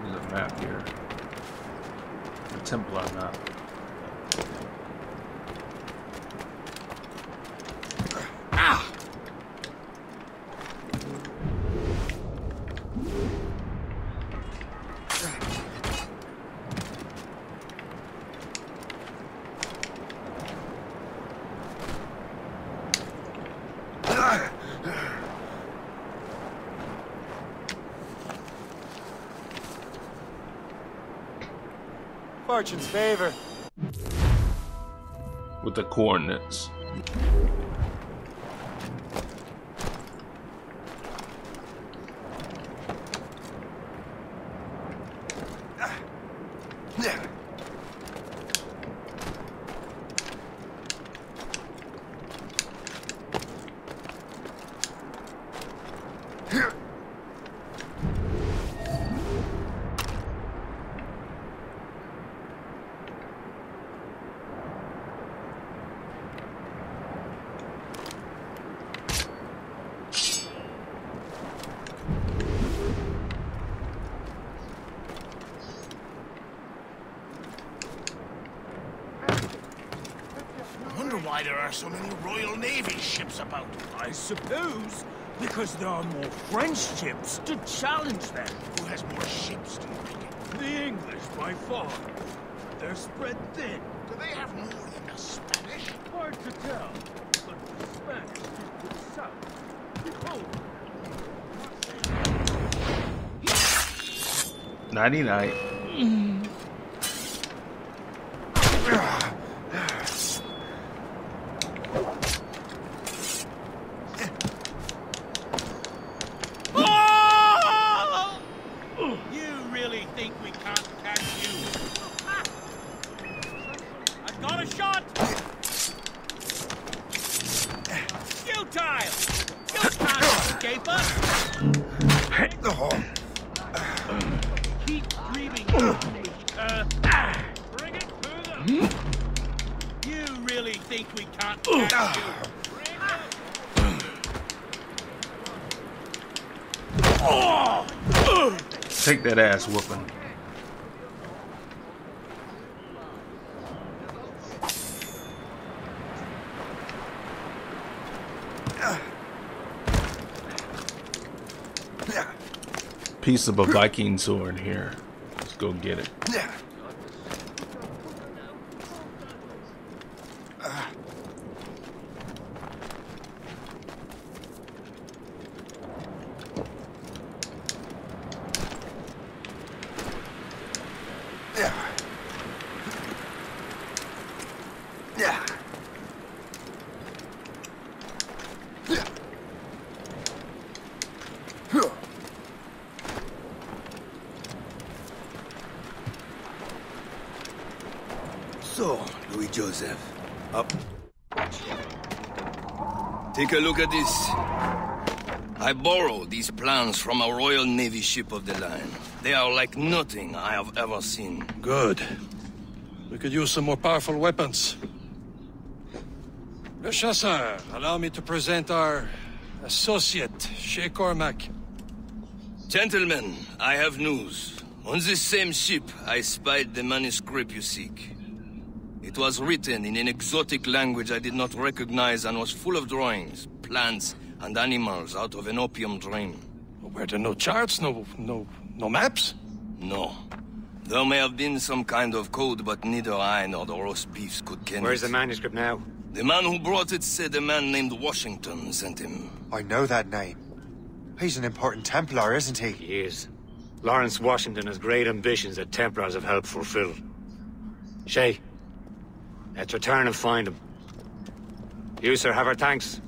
There's a map here. The Templar map. Fortune's favor. With the coordinates. wonder why there are so many Royal Navy ships about. I suppose because there are more French ships to challenge them. Who has more ships, do you reckon? The English, by far. They're spread thin. Do they have more than the Spanish? Hard to tell, but the Spanish is to the south. Behold, 99. that ass whooping. Piece of a Viking sword here. Let's go get it. Take a look at this. I borrowed these plans from a Royal Navy ship of the line. They are like nothing I have ever seen. Good. We could use some more powerful weapons. Le Chasseur, allow me to present our associate, Shay Cormac. Gentlemen, I have news. On this same ship, I spied the manuscript you seek. It was written in an exotic language I did not recognize and was full of drawings, plants, and animals out of an opium dream. Were there no charts, no, no, no maps? No. There may have been some kind of code, but neither I nor the roast beefs could ken Where's it. the manuscript now? The man who brought it said a man named Washington sent him. I know that name. He's an important Templar, isn't he? He is. Lawrence Washington has great ambitions that Templars have helped fulfill. Shay, let's return and find him. You, sir, have our thanks.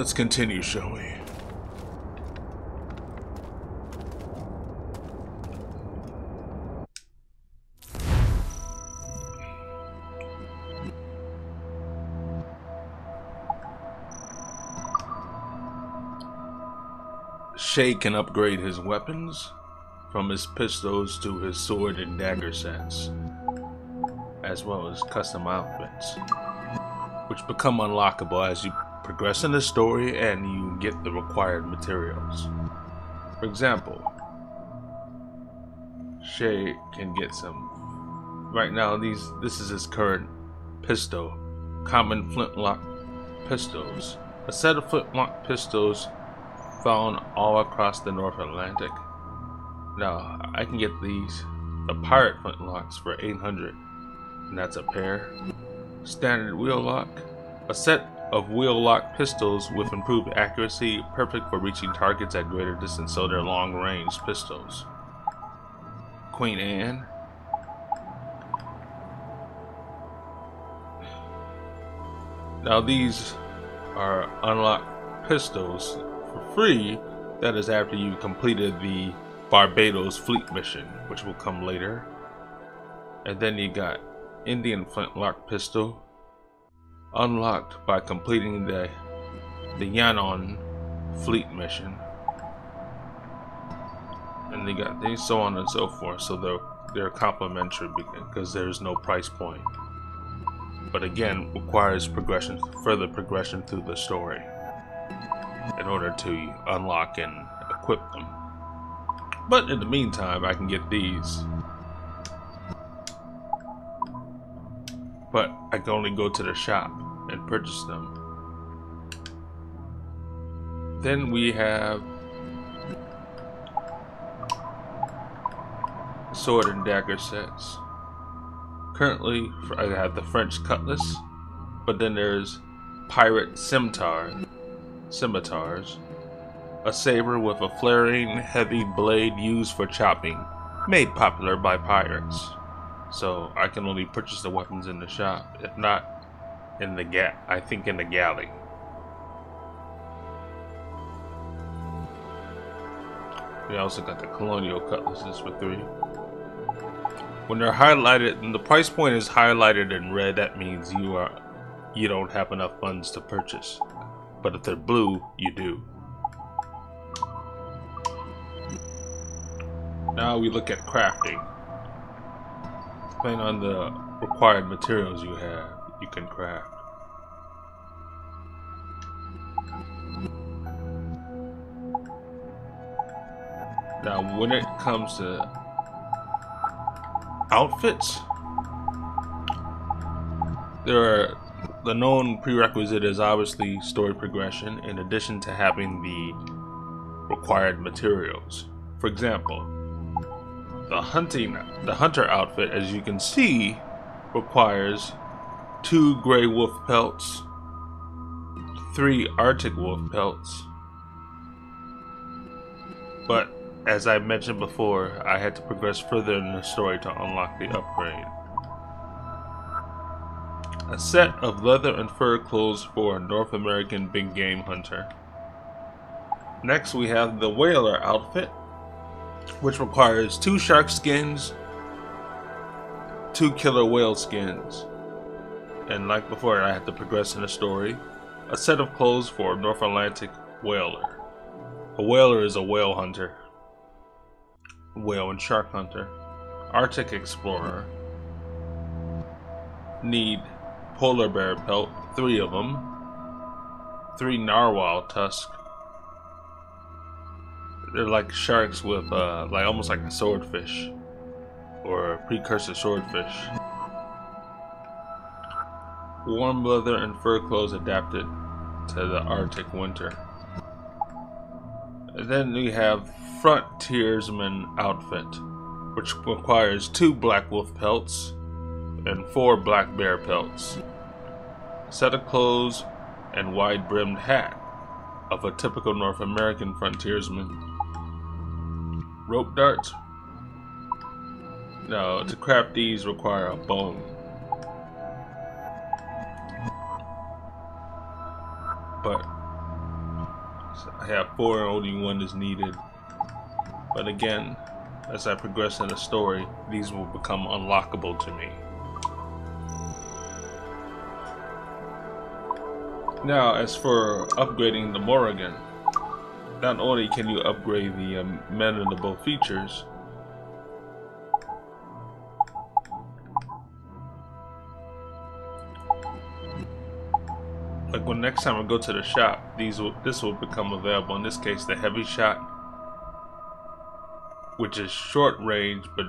Let's continue, shall we? Shay can upgrade his weapons from his pistols to his sword and dagger sets, as well as custom outfits, which become unlockable as you progress in the story and you get the required materials. For example, Shay can get some. Right now, these this is his current pistol, common flintlock pistols. A set of flintlock pistols found all across the North Atlantic. Now, I can get these, the pirate flintlocks, for 800, and that's a pair. Standard wheel lock, a set of wheel lock pistols with improved accuracy, perfect for reaching targets at greater distance, so they're long range pistols. Queen Anne. Now, these are unlocked pistols for free. That is after you completed the Barbados fleet mission, which will come later. And then you got Indian flintlock pistol, unlocked by completing the the Yangon fleet mission. And they got these so on and so forth, so they're they're complimentary because there's no price point. But again, requires progression, further progression through the story in order to unlock and equip them. But in the meantime, I can get these. But I can only go to the shop and purchase them. Then we have sword and dagger sets. Currently, I have the French cutlass, but then there's pirate scimitar, scimitars, a saber with a flaring heavy blade used for chopping, made popular by pirates. So I can only purchase the weapons in the shop, if not in the ga- I think in the galley. We also got the colonial cutlasses for three. When they're highlighted, and the price point is highlighted in red, that means you are you don't have enough funds to purchase. But if they're blue, you do. Now we look at crafting. Depending on the required materials you have, you can craft. Now, when it comes to outfits, there are the known prerequisite is obviously story progression in addition to having the required materials. For example, the hunting the hunter outfit as you can see requires two gray wolf pelts, three arctic wolf pelts. But as I mentioned before, I had to progress further in the story to unlock the upgrade a set of leather and fur clothes for a North American big game hunter. Next, we have the whaler outfit, which requires two shark skins, two killer whale skins, and like before, I had to progress in the story. A set of clothes for a North Atlantic whaler. A whaler is a whale hunter, whale and shark hunter. Arctic explorer. Need polar bear pelt, three of them, three narwhal tusk. They're like sharks with, uh, like almost like a swordfish or a precursor swordfish. Warm leather and fur clothes adapted to the Arctic winter. Then we have frontiersman outfit, which requires two black wolf pelts and four black bear pelts set of clothes, and wide brimmed hat of a typical North American frontiersman. Rope darts. No, to craft these require a bone. But I have four, only one is needed. But again, as I progress in the story, these will become unlockable to me. Now, as for upgrading the Morrigan, not only can you upgrade the um, mandible features, like when next time I go to the shop, these will this will become available. In this case, the heavy shot, which is short range but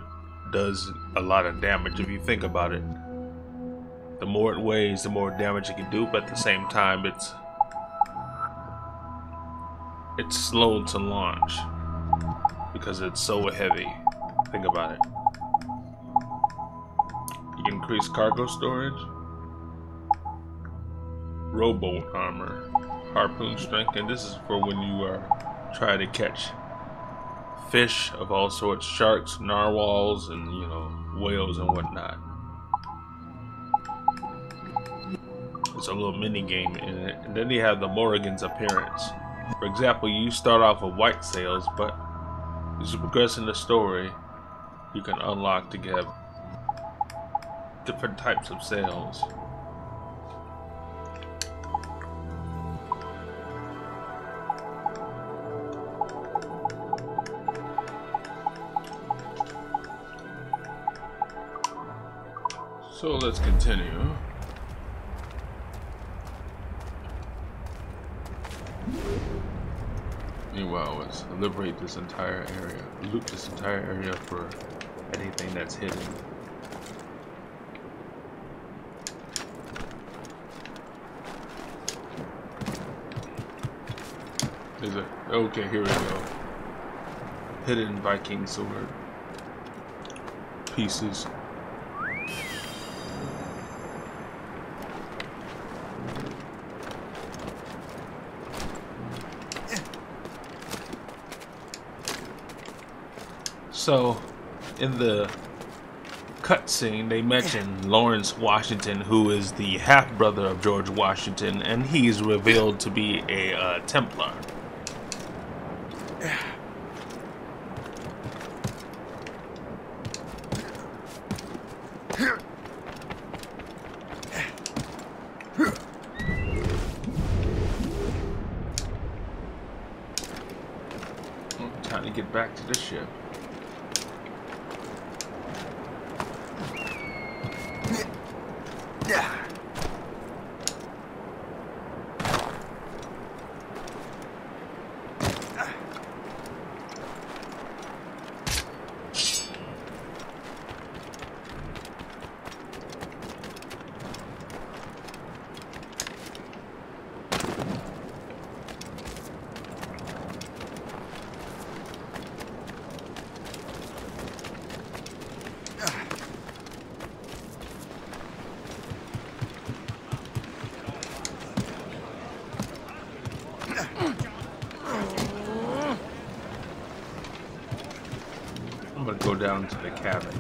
does a lot of damage if you think about it. The more it weighs, the more damage it can do, but at the same time, it's it's slow to launch because it's so heavy. Think about it. You increase cargo storage, rowboat armor, harpoon strength, and this is for when you are trying to catch fish of all sorts, sharks, narwhals, and you know whales and whatnot. It's a little mini game in it, and then you have the Morrigan's appearance. For example, you start off with white sails, but as you progress in the story, you can unlock to get different types of sails. So let's continue. Meanwhile, let's liberate this entire area, loot this entire area for anything that's hidden. There's a, okay, here we go. Hidden Viking sword. Pieces. So, in the cutscene, they mention Lawrence Washington, who is the half brother of George Washington, and he's revealed to be a uh, Templar. Time to get back to the ship. I'm gonna go down to the cabin.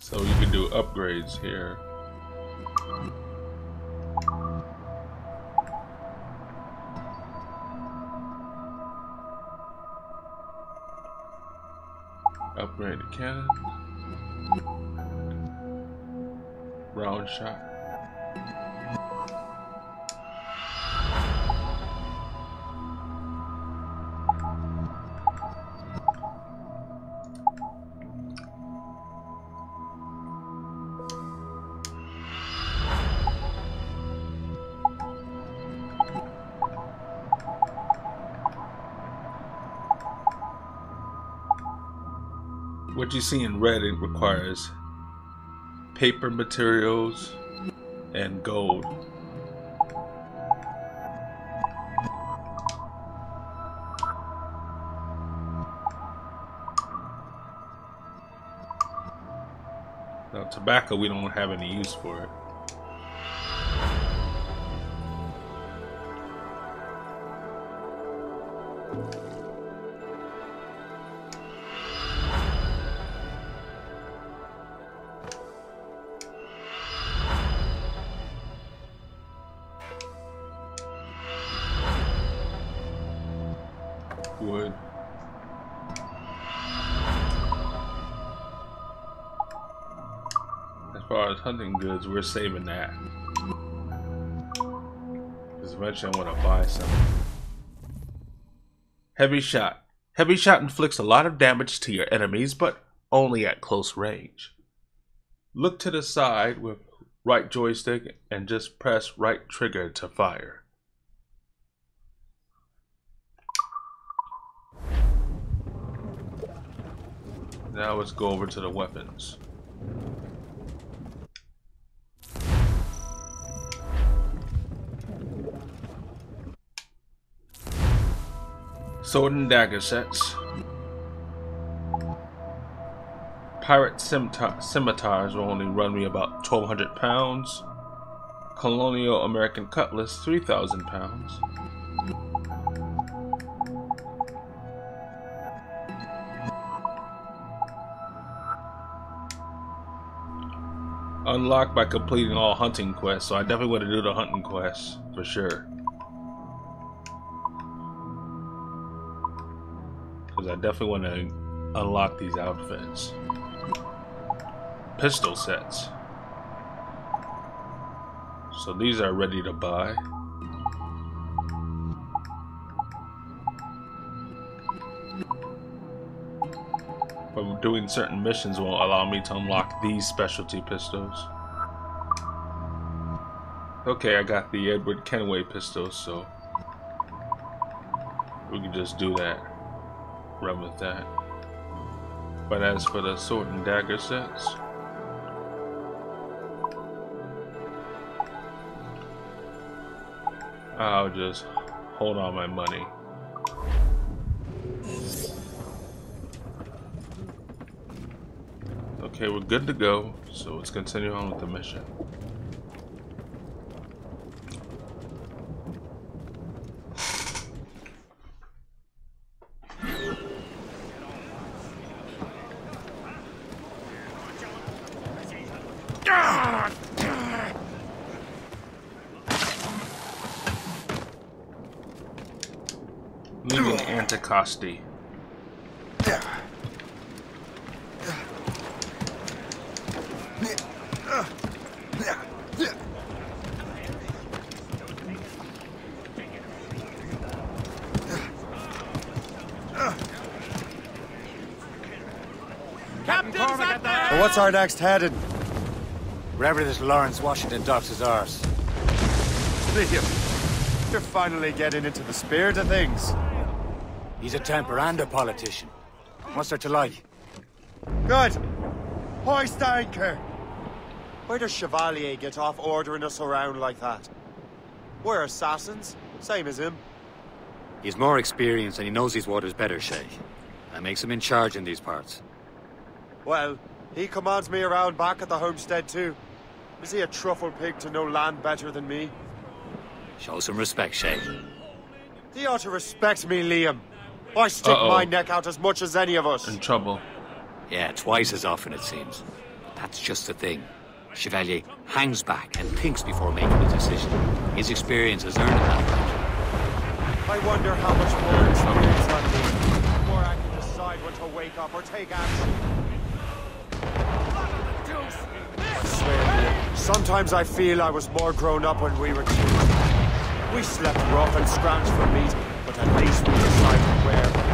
So you can do upgrades here. What you see in red it requires paper materials and gold. Now tobacco we don't have any use for it. We're saving that. Because eventually I want to buy some. Heavy shot. Heavy shot inflicts a lot of damage to your enemies, but only at close range. Look to the side with right joystick and just press right trigger to fire. Now let's go over to the weapons. Sword and dagger sets. Pirate scimitar scimitars will only run me about 1200 pounds. Colonial American cutlass 3000 pounds. Unlocked by completing all hunting quests, so I definitely want to do the hunting quests for sure. Because I definitely want to unlock these outfits. Pistol sets. So these are ready to buy. But doing certain missions will allow me to unlock these specialty pistols. Okay, I got the Edward Kenway pistol, so we can just do that. Run with that. But as for the sword and dagger sets, I'll just hold on my money. Okay, we're good to go, so let's continue on with the mission. Anticosti. So what's our next heading? Wherever this Lawrence Washington docks is ours. Liam, you're finally getting into the spirit of things. He's a Templar and a politician. What's there to like? Good. Hoist anchor. Where does Chevalier get off ordering us around like that? We're assassins, same as him. He's more experienced and he knows these waters better, Shay. That makes him in charge in these parts. Well, he commands me around back at the homestead too. Is he a truffle pig to know land better than me? Show some respect, Shay. He ought to respect me, Liam. I stick Uh-oh. my neck out as much as any of us. In trouble. Yeah, twice as often it seems. That's just the thing. Chevalier hangs back and thinks before making a decision. His experience has earned him that I wonder how much more experience I need before I can decide when to wake up or take action. I swear, Liam, sometimes I feel I was more grown up when we were kids. We slept rough and scrounged for meat, but at least we decided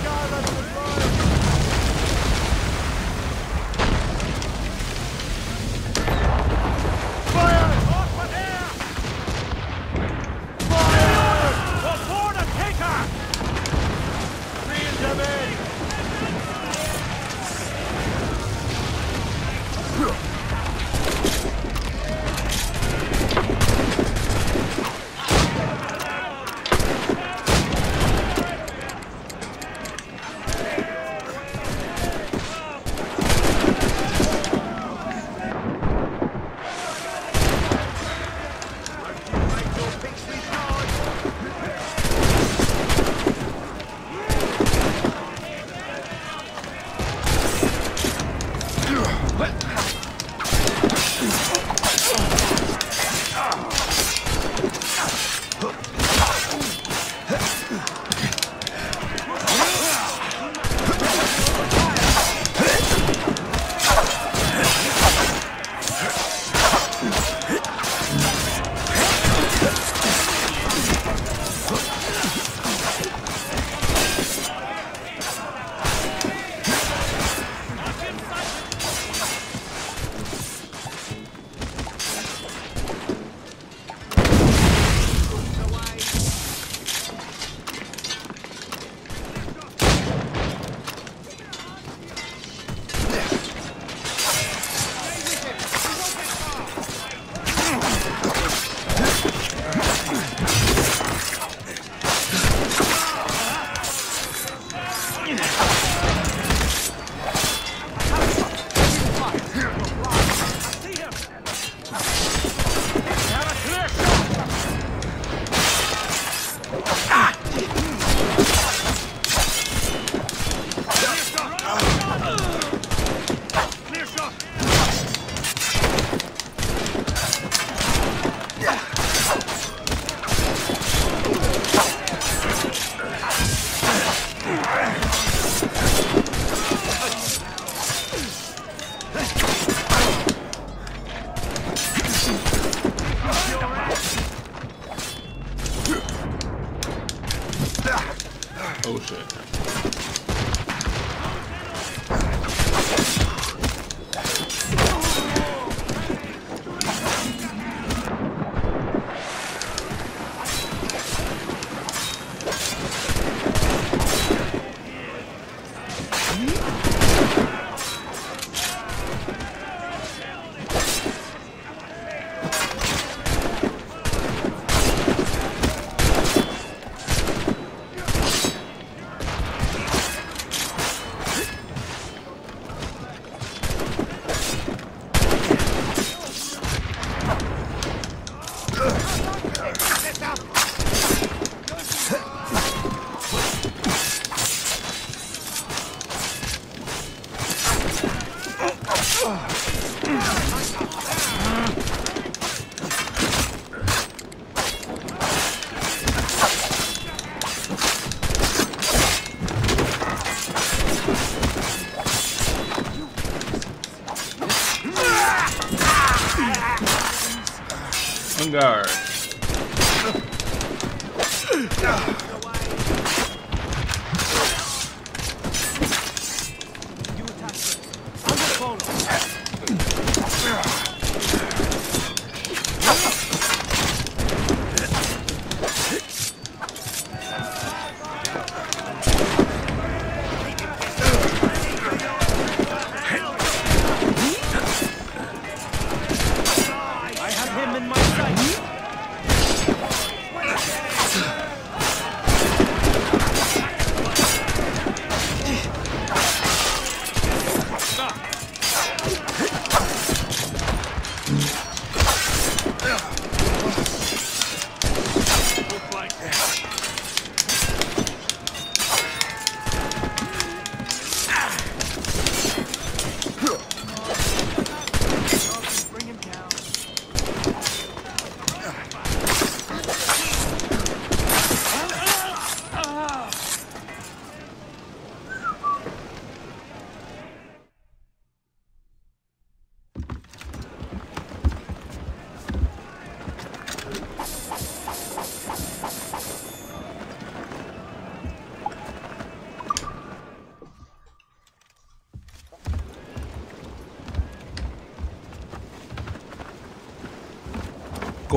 Skylanders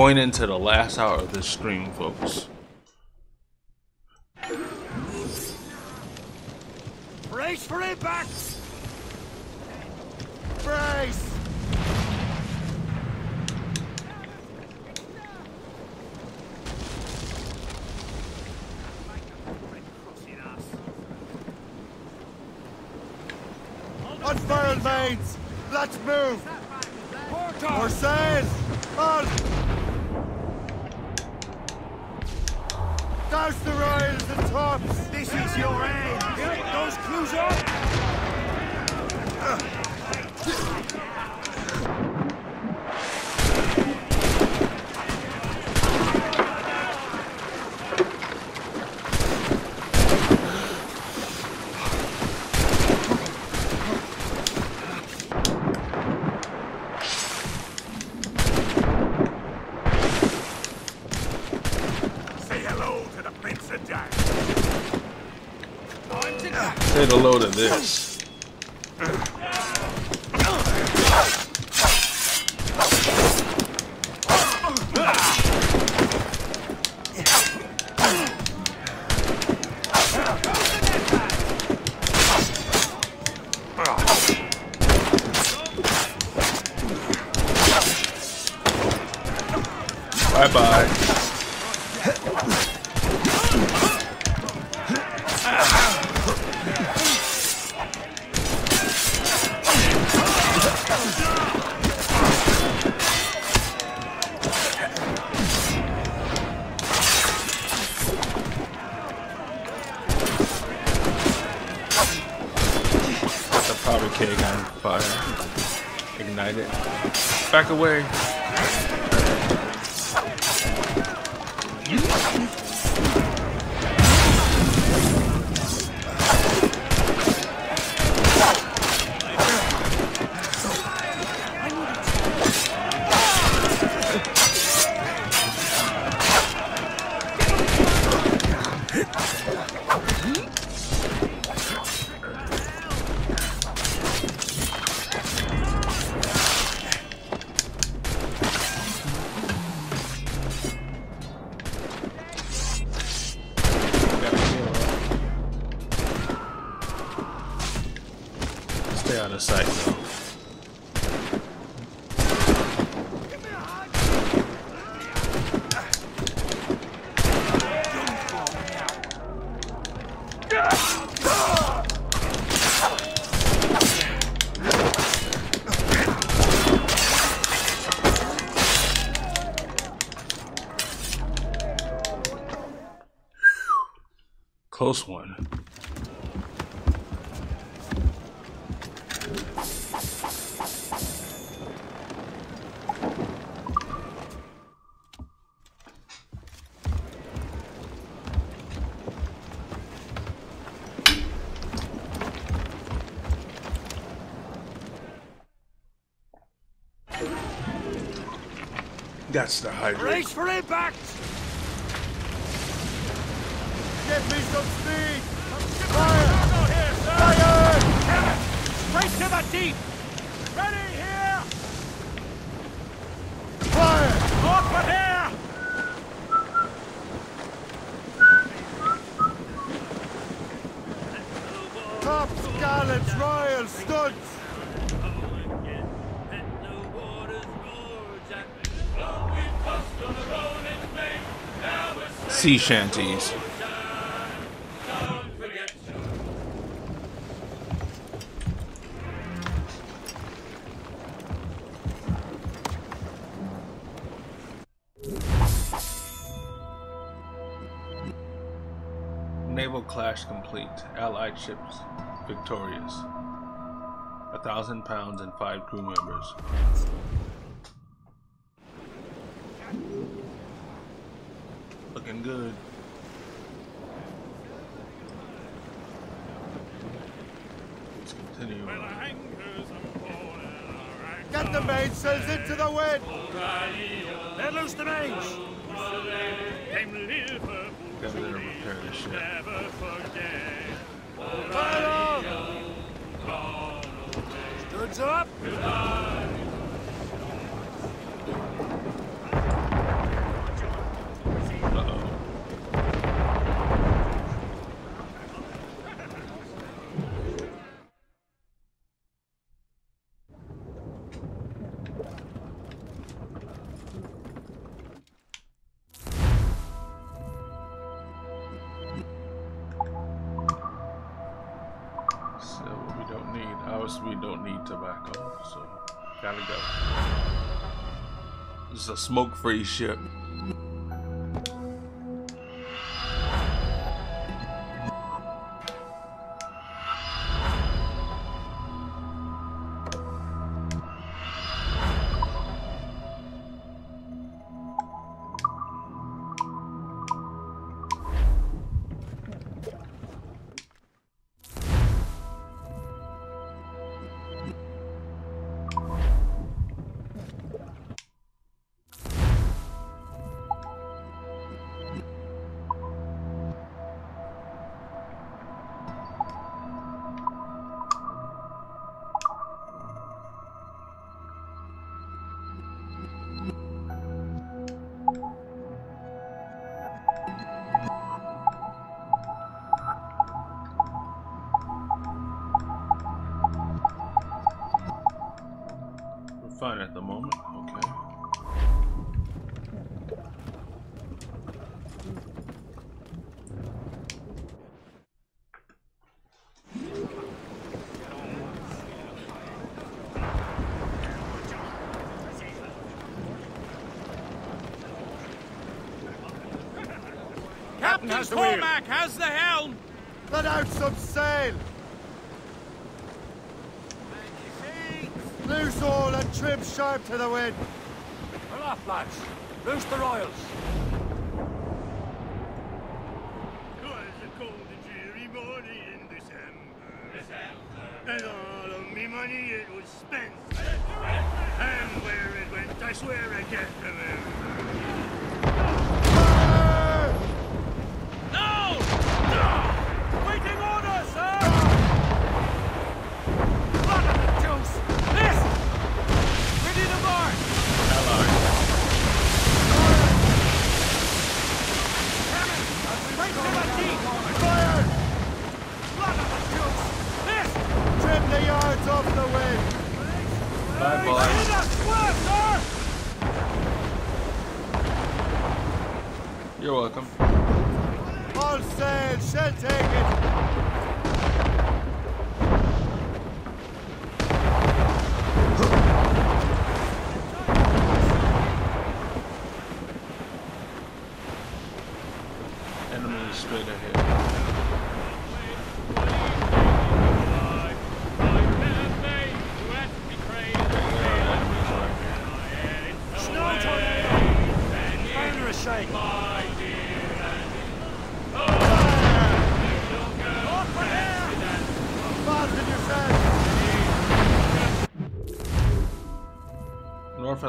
Going into the last hour of this stream, folks. Brace for impact! Brace! Unfurled mains! Let's move! Or sails! On! Douse the royals and tops! This is your end! Those clues up! Say hello to the Prince of Dark! Say hello to this. Back away. Close one. That's the hydrate. Race for impact! Give me some speed! Fire! here, sir! Fire! Straight to the deep! Ready here! Fire! Off here! Tops, gallants, royals, studs! Sea shanties. Naval clash complete. Allied ships victorious. A thousand pounds and five crew members. Looking good. Let's continue. Get the mainsails into the wind! Let loose the mains! Gotta let him repair this shit. Never forget. Fire! Studs up! This is a Captain has the wheel. Cormac has the helm! Let out some sail! Loose all and trim sharp to the wind! Pull off, lads. Loose the royals.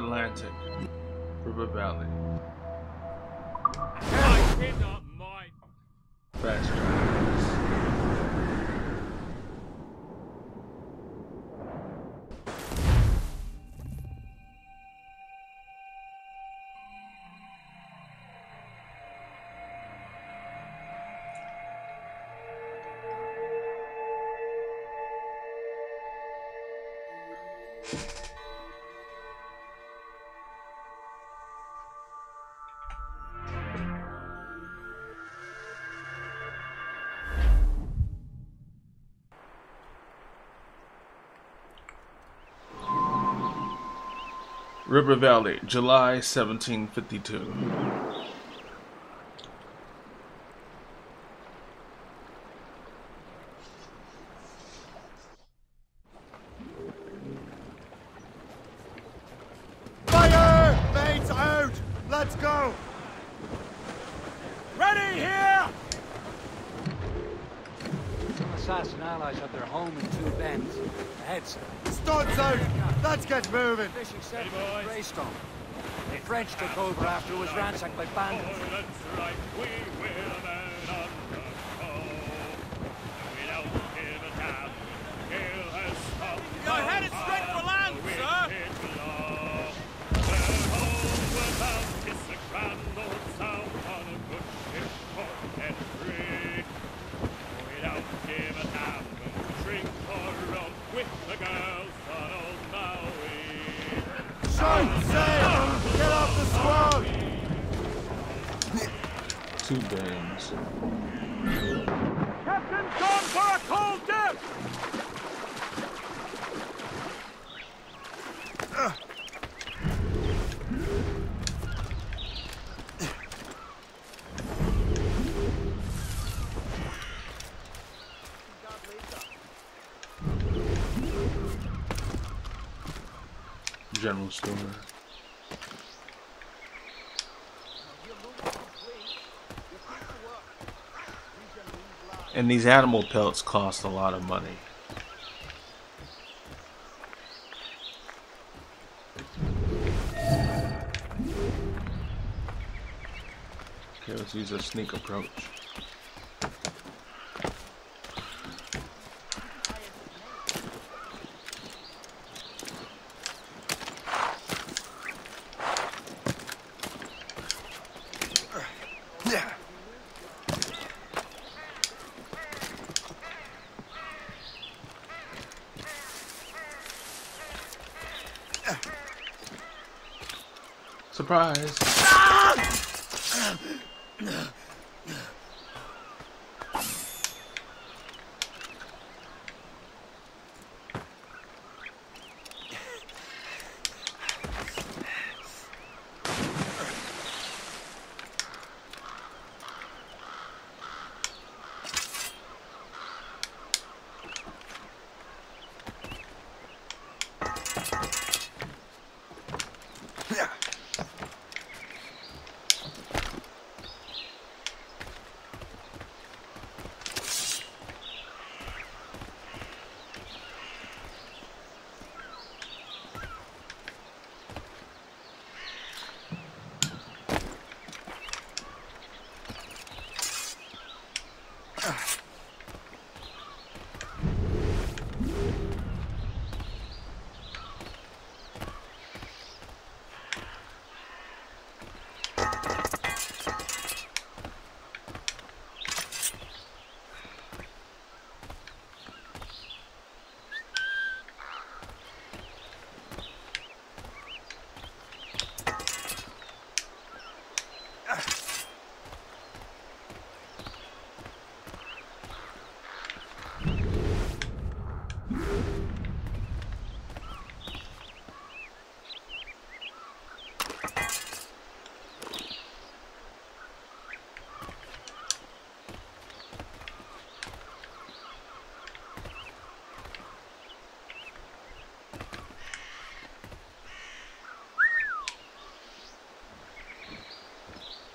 Atlantic. River Valley, July 1752. And these animal pelts cost a lot of money. Okay, let's use a sneak approach. surprise. Ah!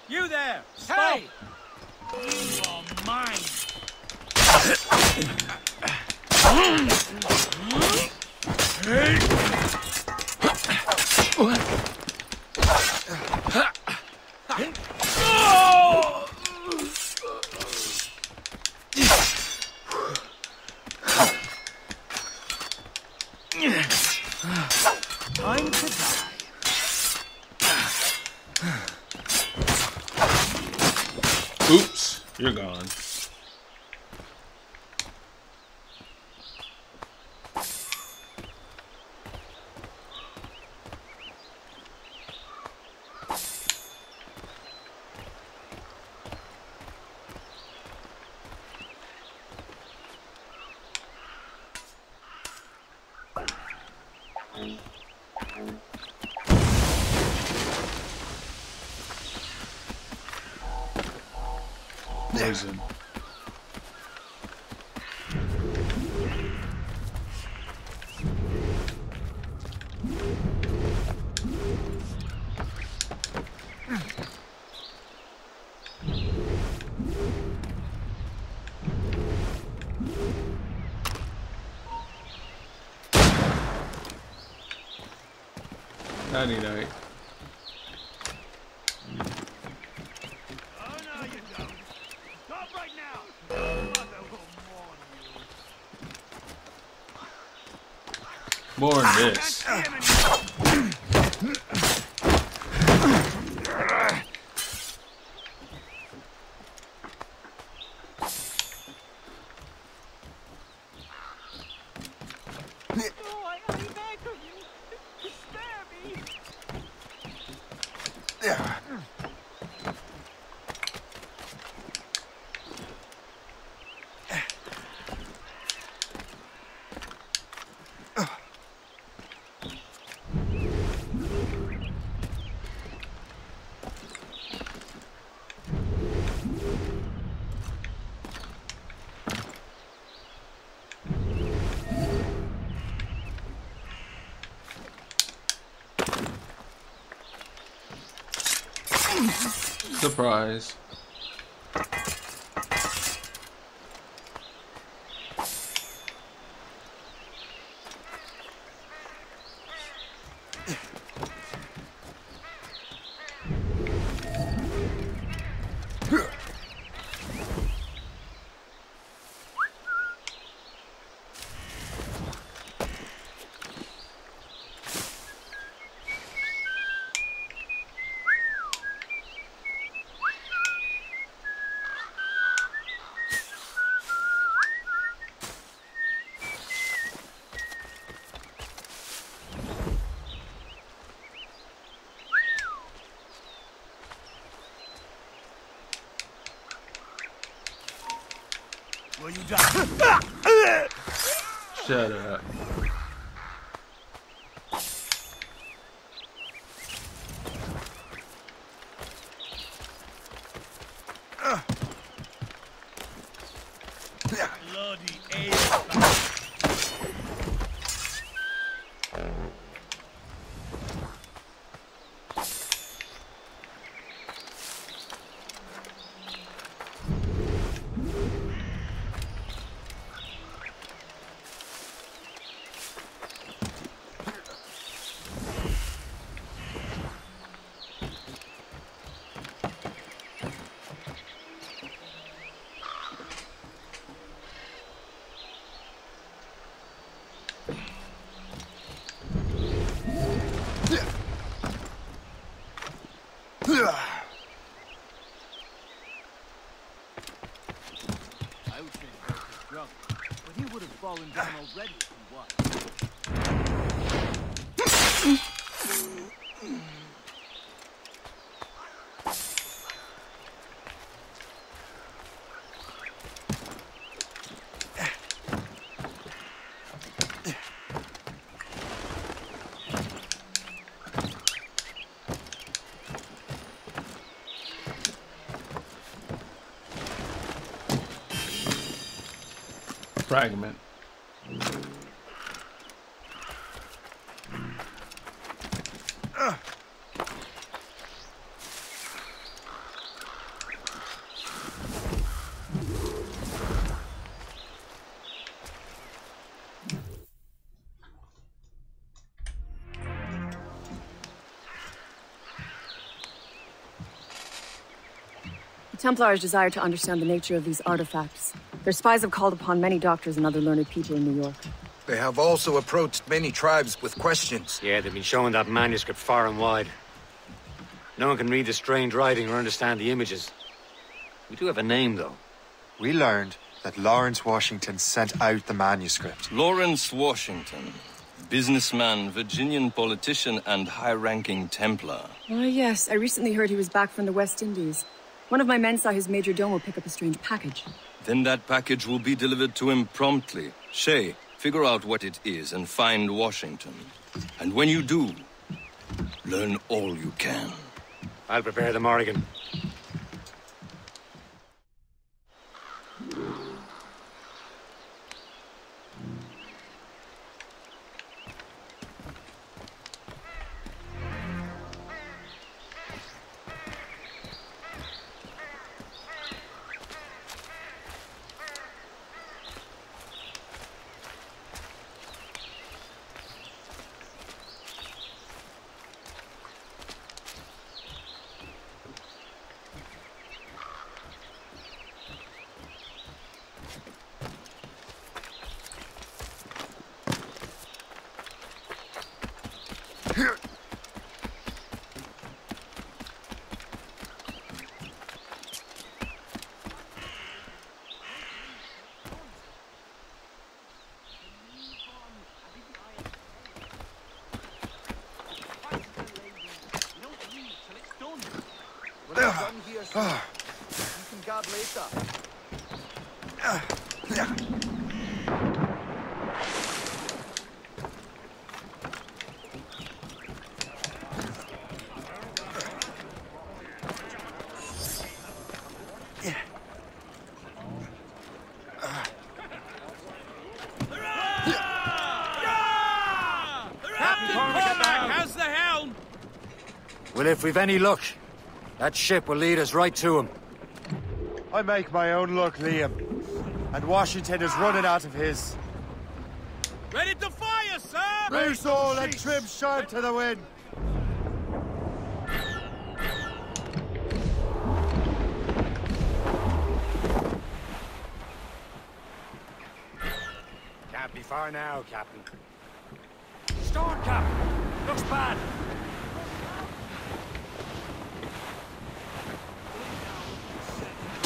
You there! Stay! You are mine. [LAUGHS] Poison. Oh, no, you don't. Stop right now. Mother will More this. Surprise. Will you die? Shut up. Bloody ale. I would say is drunk, but he would have fallen down already if he was. fragment. The Templars desire to understand the nature of these artifacts. Their spies have called upon many doctors and other learned people in New York. They have also approached many tribes with questions. Yeah, they've been showing that manuscript far and wide. No one can read the strange writing or understand the images. We do have a name, though. We learned that Lawrence Washington sent out the manuscript. Lawrence Washington. Businessman, Virginian politician, and high-ranking Templar. Ah, yes. I recently heard he was back from the West Indies. One of my men saw his major domo pick up a strange package. Then that package will be delivered to him promptly. Shay, figure out what it is and find Washington. And when you do, learn all you can. I'll prepare the Morrigan. Ah. You can guard later. Captain Cormac, how's the helm? Well, if we've any luck, that ship will lead us right to him. I make my own luck, Liam. And Washington is running out of his. Ready to fire, sir! Race all and trim sharp to the wind. Can't be far now, Captain. Storm, Captain! Looks bad.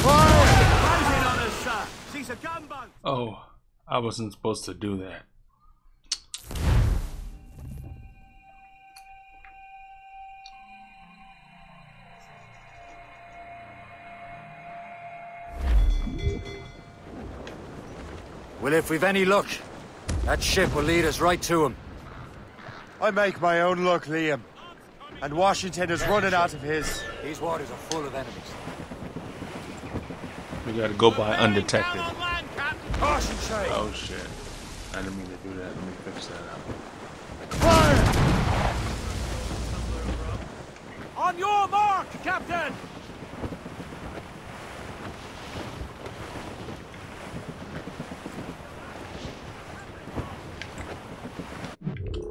Closing on us, sir! She's a gunboat! Oh, I wasn't supposed to do that. Well, if we've any luck, that ship will lead us right to him. I make my own luck, Liam. And Washington is running out of his. These waters are full of enemies. We gotta go by undetected. Caution! Oh shit. I didn't mean to do that. Let me fix that up. Fire! On your mark, Captain!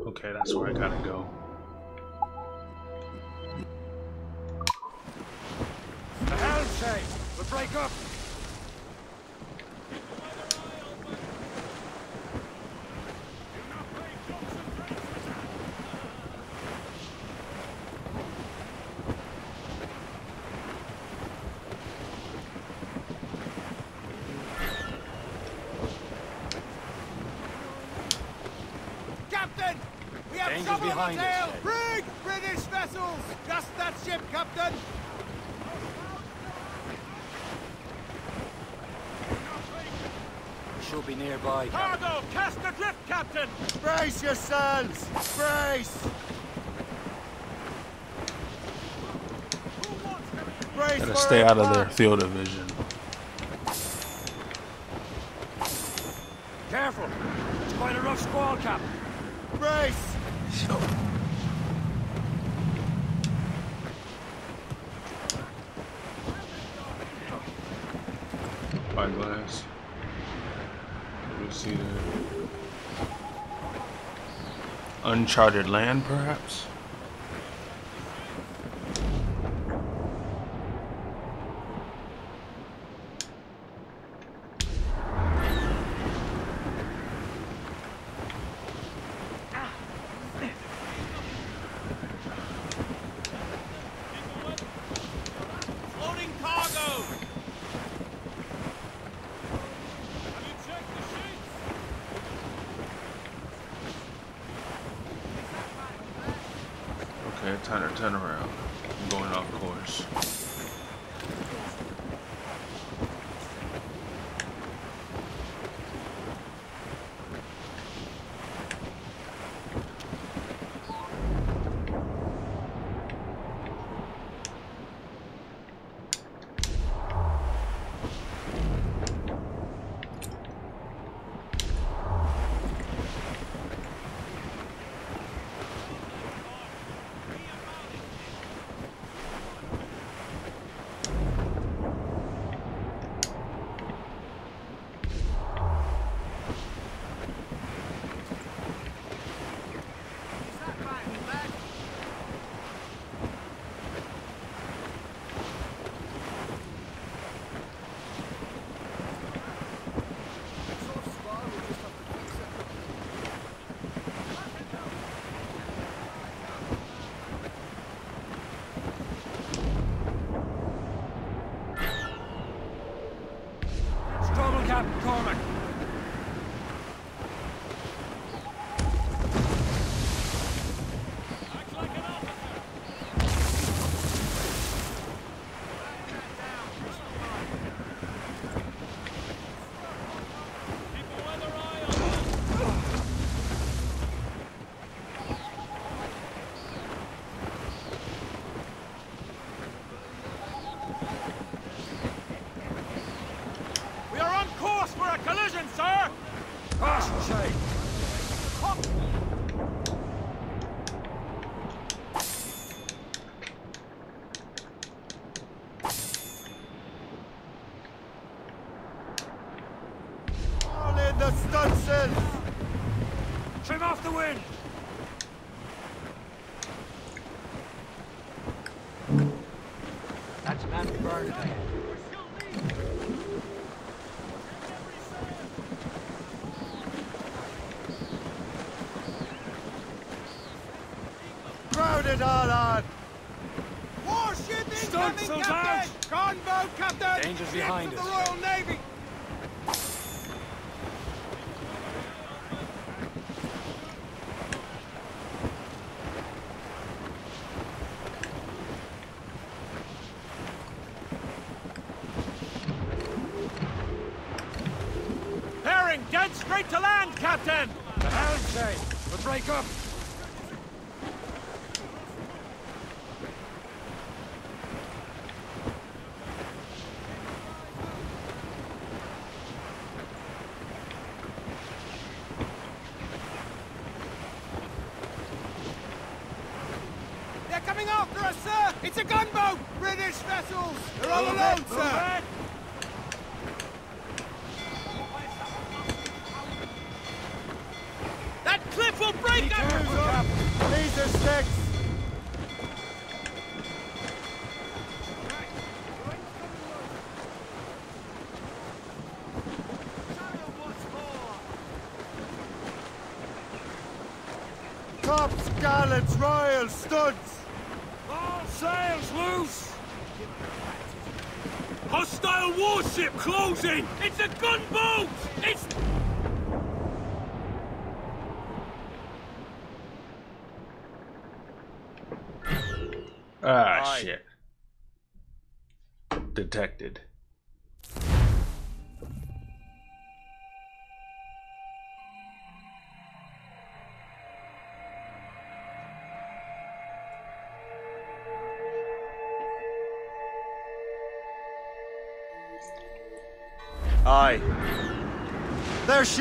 Okay, that's where I gotta go. The helm, Shay! We'll break up! Captain! We have Danger's trouble behind on the us, tail! Shay. Brig! British vessels! Just that ship, Captain! We should be nearby, Captain. Cargo! Cast adrift, Captain! Brace yourselves! Brace! Brace Gotta for stay out of their field of vision. Careful! It's quite a rough squall, Captain. Brace! Spyglass. What do we see there? Uncharted land, perhaps? Danger's behind of us. the Royal Navy! Bearing dead straight to land, Captain! The helm, Shay. We'll break up. They're coming after us, sir! It's a gunboat! British vessels! They're all alone, sir! That cliff will break them! These are sticks! Tops, gallants, royals, studs!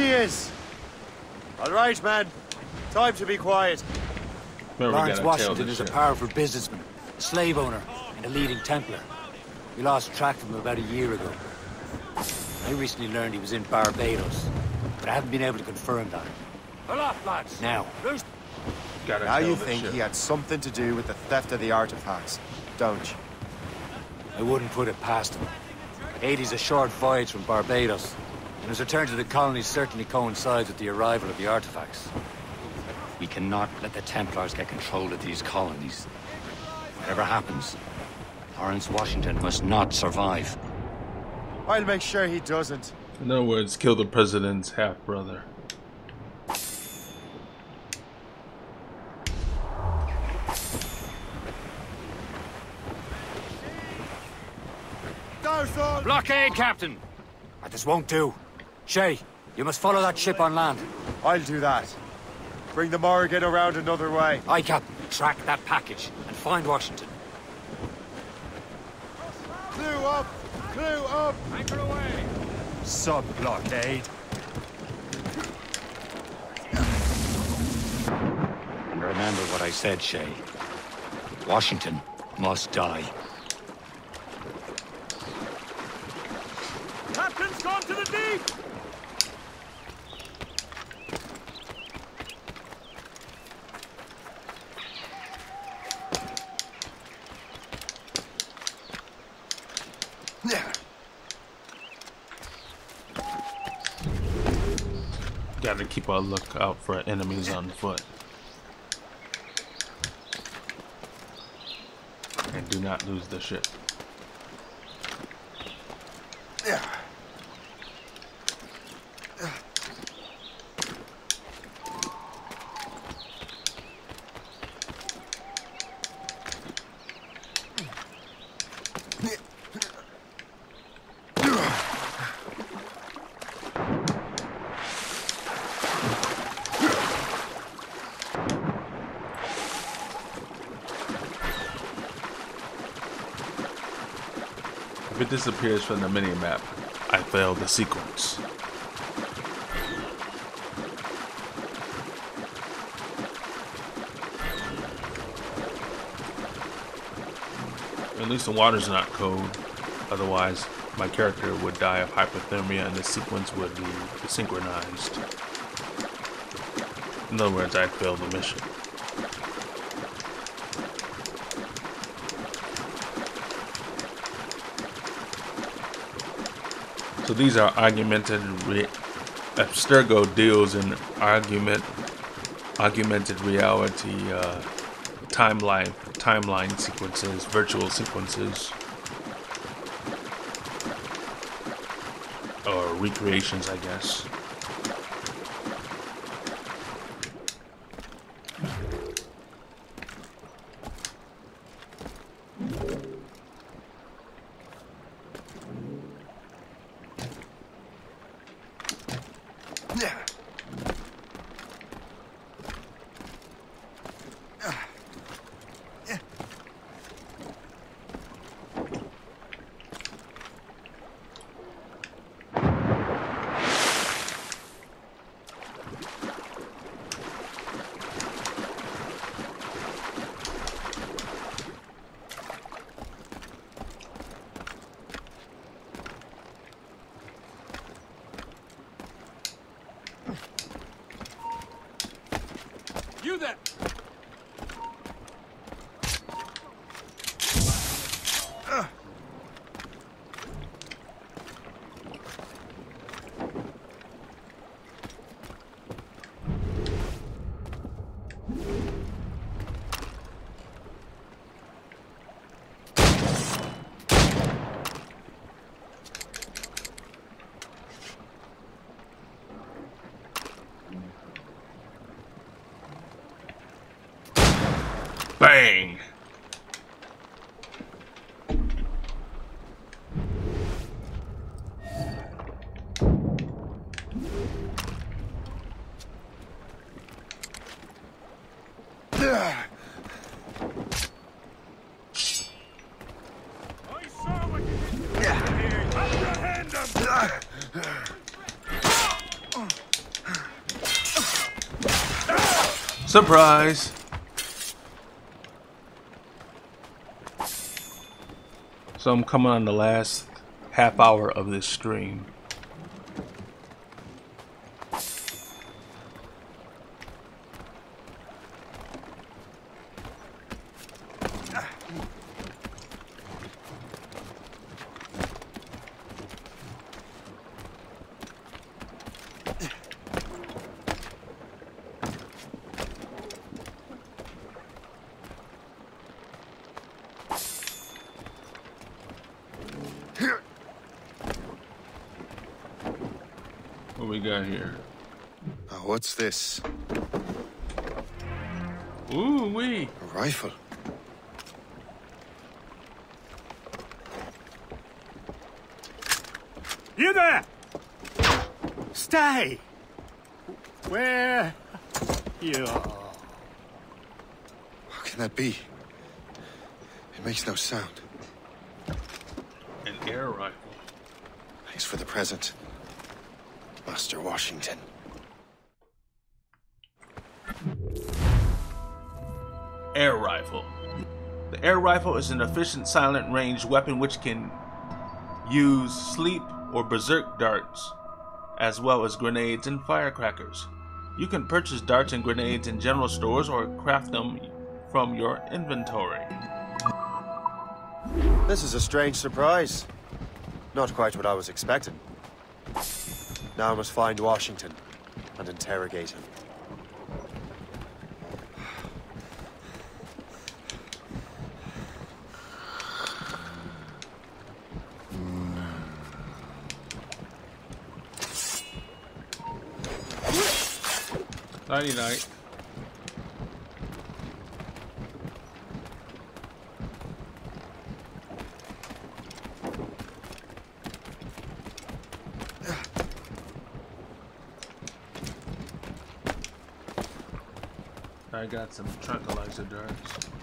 She is! All right, man. Time to be quiet. Remember, Lawrence Washington is a powerful businessman, a slave owner, and a leading Templar. We lost track of him about a year ago. I recently learned he was in Barbados, but I haven't been able to confirm that. Pull up, lads. Now, Gotta Now tell you think ship. he had something to do with the theft of the artifacts, don't you? I wouldn't put it past him. Haiti's a short voyage from Barbados, and his return to the colony certainly coincides with the arrival of the artifacts. We cannot let the Templars get control of these colonies. Whatever happens, Lawrence Washington must not survive. I'll make sure he doesn't. In other words, kill the president's half brother. Blockade, Captain! That this won't do. Shay, you must follow that ship on land. I'll do that. Bring the Morrigan around another way. Aye, Captain. Track that package and find Washington. Clew up! Clew up! Anchor away! Sub-blockade. And remember what I said, Shay. Washington must die. Keep a lookout for enemies on foot. And do not lose the ship. Disappears from the minimap, I failed the sequence. At least the water's not cold. Otherwise, my character would die of hypothermia and the sequence would be synchronized. In other words, I failed the mission. So these are augmented re- Abstergo deals in argument augmented reality uh, timeline timeline sequences, virtual sequences, or recreations, I guess. Surprise! So I'm coming on the last half hour of this stream. This? Ooh wee. A rifle. You there! Stay! Where you are? How can that be? It makes no sound. An air rifle. Thanks for the present, Master Washington. Air rifle is an efficient silent range weapon which can use sleep or berserk darts, as well as grenades and firecrackers. You can purchase darts and grenades in general stores or craft them from your inventory. This is a strange surprise. Not quite what I was expecting. Now I must find Washington and interrogate him. Night. I got some tranquilizer darts.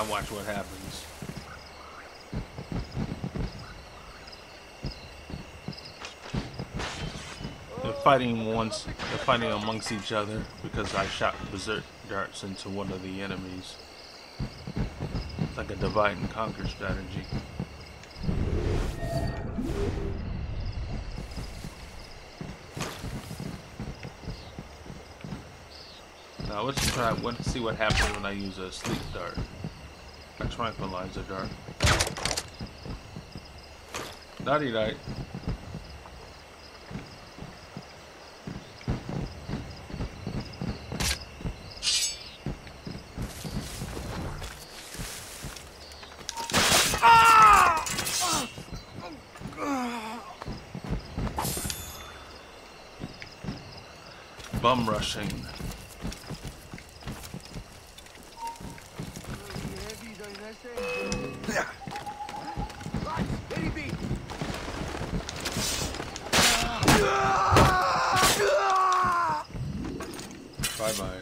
Now watch what happens. They're fighting once. They're fighting amongst each other because I shot berserk darts into one of the enemies. It's like a divide and conquer strategy. Now let's try. Let's see what happens when I use a sleep dart, a tranquilizer dart. Nighty night. Bum rushing. Bye bye.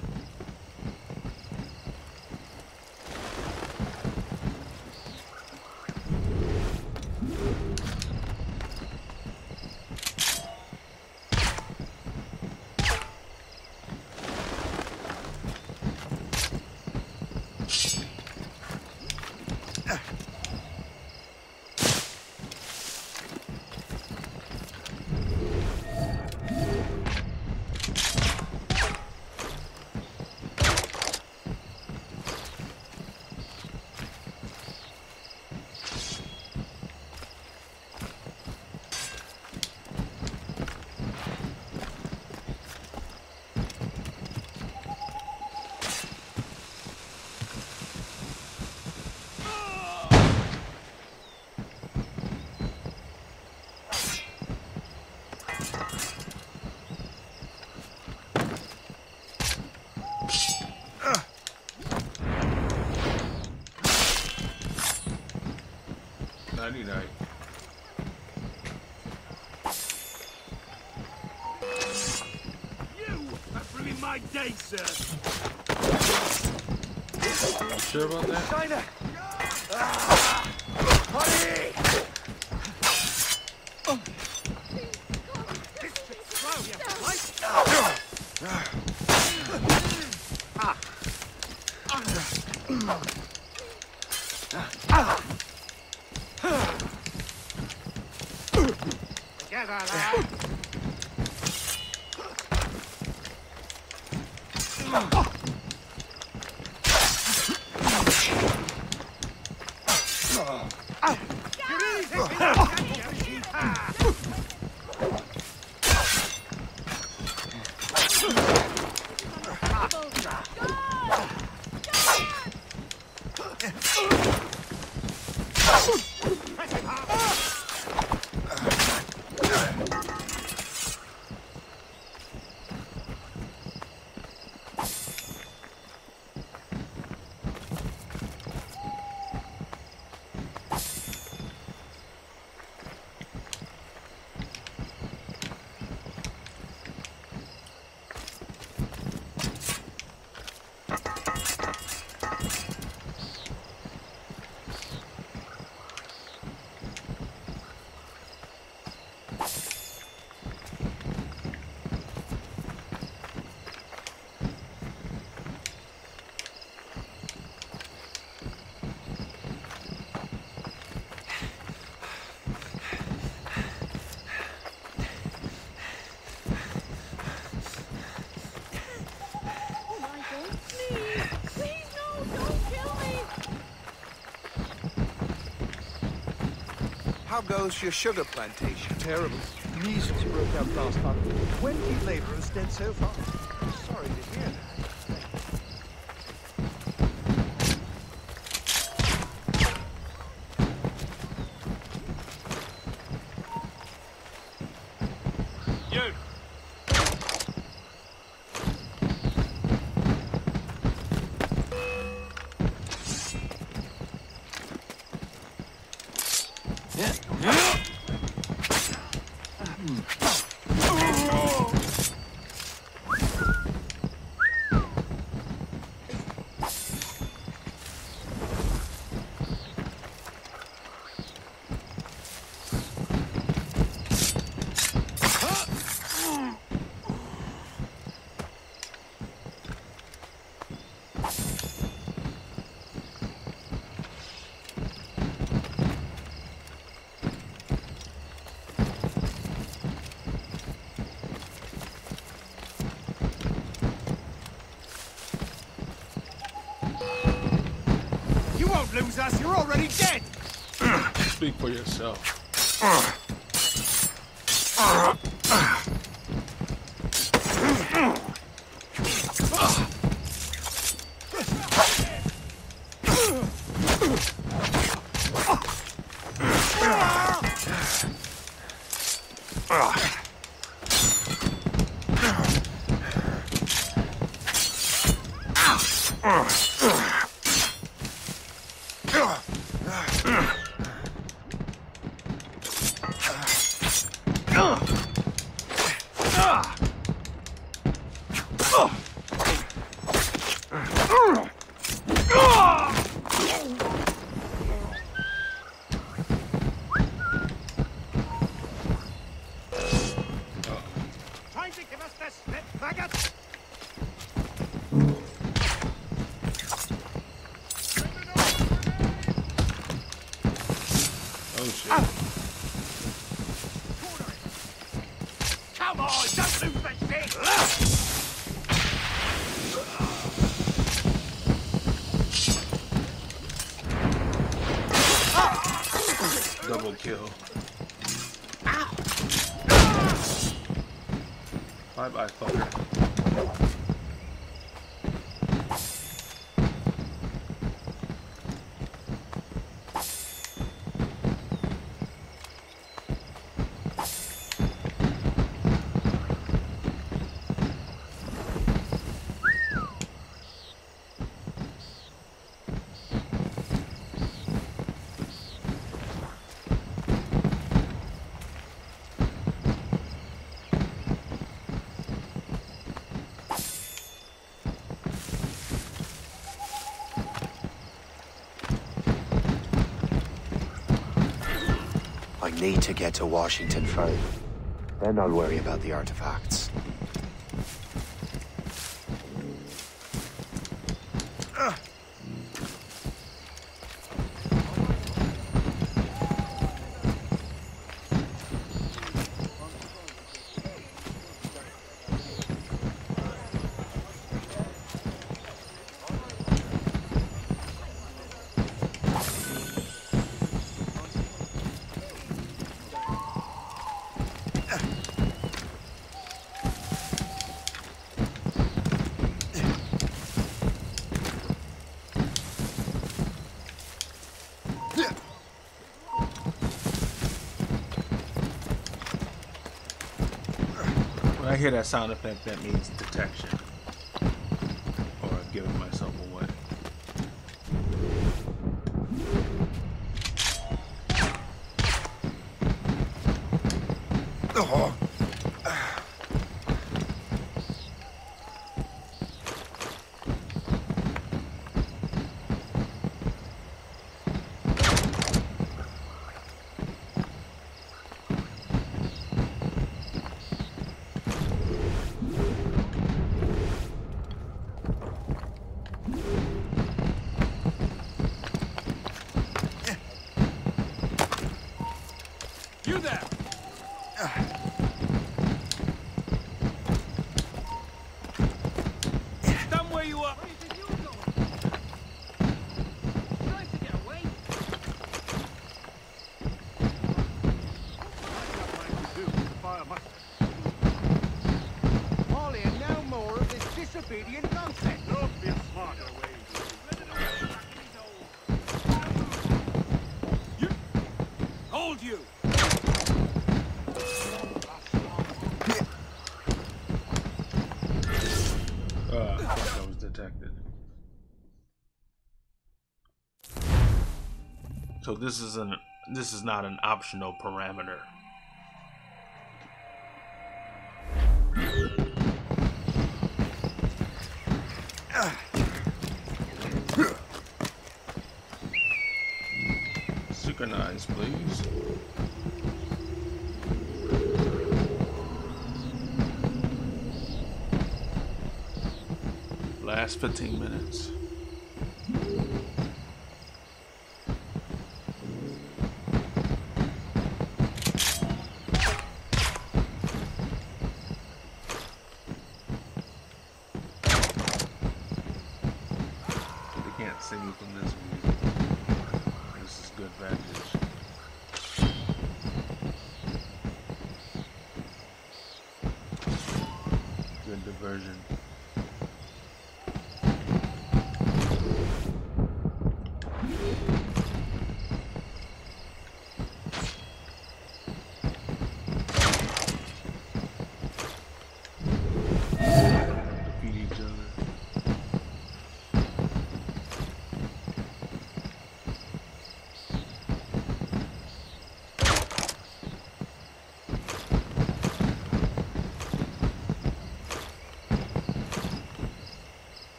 Nighty night. You have ruined my day, sir. You sure about that? China! Ah! Honey! Together, lad. Oh, Michael, please! Please, no! Don't kill me! How goes your sugar plantation? Terrible. Measles broke out last month. Twenty laborers dead so far. Sorry to hear that. You! You won't lose us, you're already dead! Speak for yourself. Trying to give us the slip, faggot! Oh shit. Come on, don't lose the shit! Double kill. Bye bye, need to get to Washington first. Then I'll worry about the artifacts. When I hear that sound effect, that means detection. Or I've given myself away. Oh. You there! Stand where you are! Molly, and no more of this disobedient nonsense. Don't be a smarter way. You... Hold you! Uh, I thought I was detected. So this is an this is not an optional parameter. Synchronize, please. Last 15 minutes.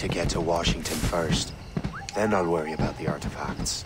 To get to Washington first. Then I'll worry about the artifacts.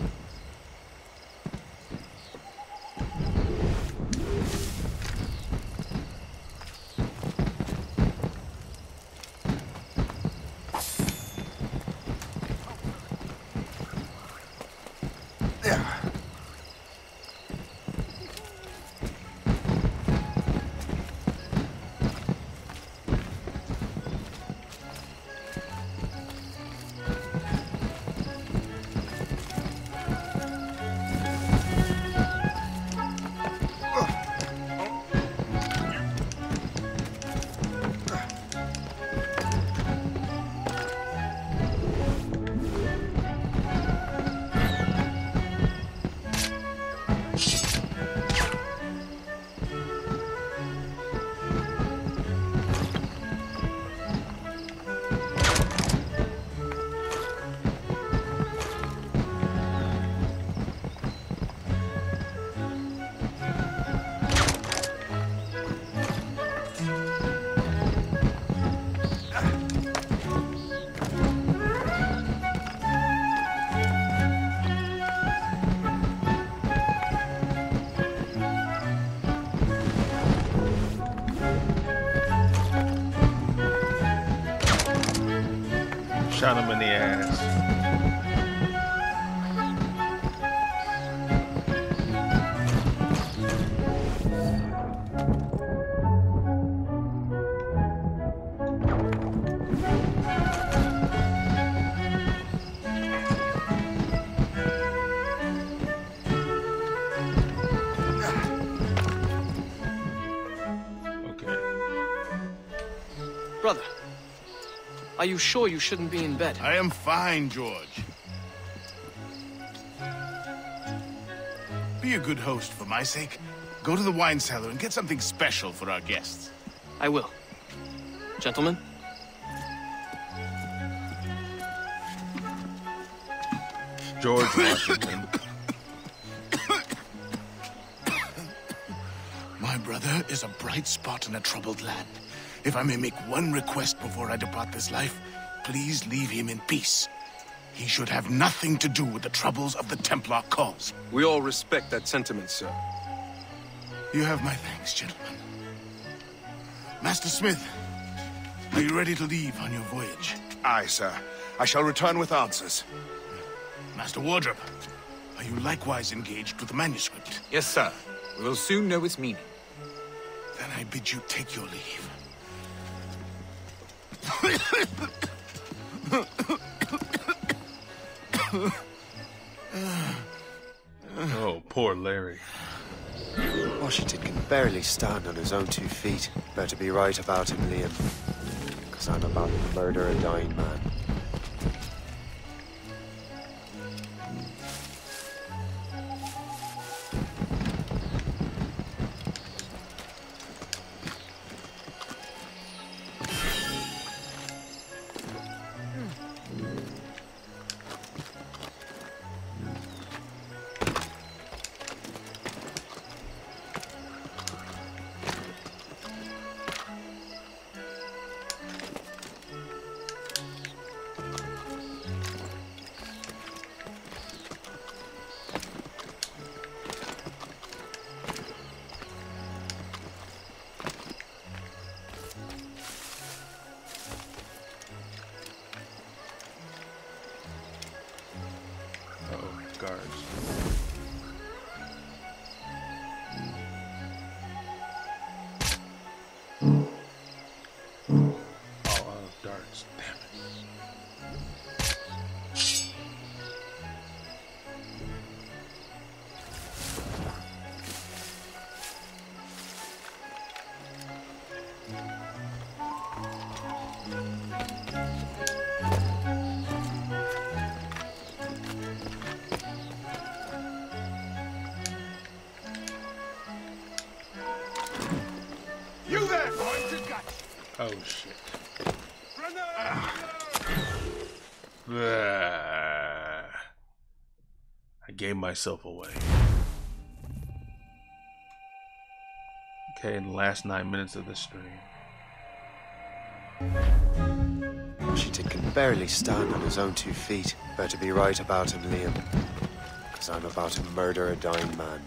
Shot him in the ass. Are you sure you shouldn't be in bed? I am fine, George. Be a good host for my sake. Go to the wine cellar and get something special for our guests. I will. Gentlemen? George [COUGHS] Washington. My brother is a bright spot in a troubled land. If I may make one request before I depart this life, please leave him in peace. He should have nothing to do with the troubles of the Templar cause. We all respect that sentiment, sir. You have my thanks, gentlemen. Master Smith, are you ready to leave on your voyage? Aye, sir. I shall return with answers. Master Wardrop, are you likewise engaged with the manuscript? Yes, sir. We will soon know its meaning. Then I bid you take your leave. Oh, poor Larry. Washington can barely stand on his own two feet. Better be right about him, Liam. Because I'm about to murder a dying man. Myself away. Okay, in the last nine minutes of the stream. Washington can barely stand on his own two feet. Better be right about him, Liam. Because I'm about to murder a dying man.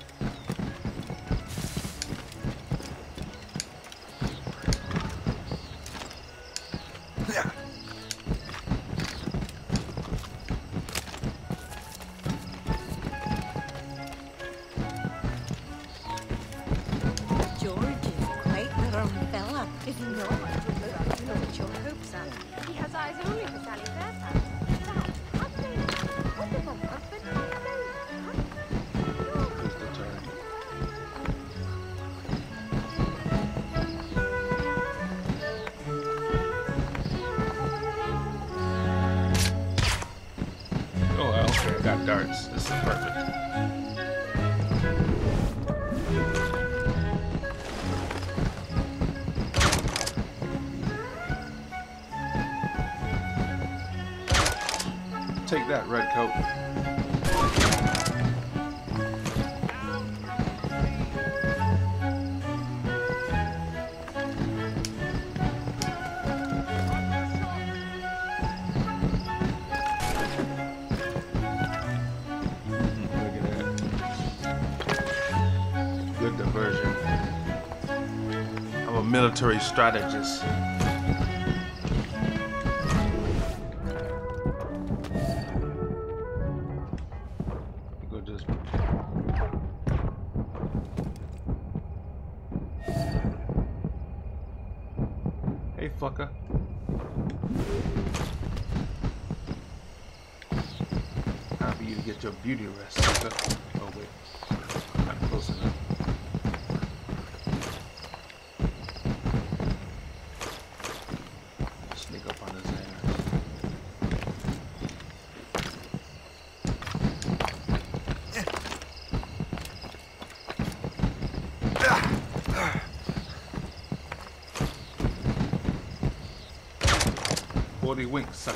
Military strategist. Forty winks.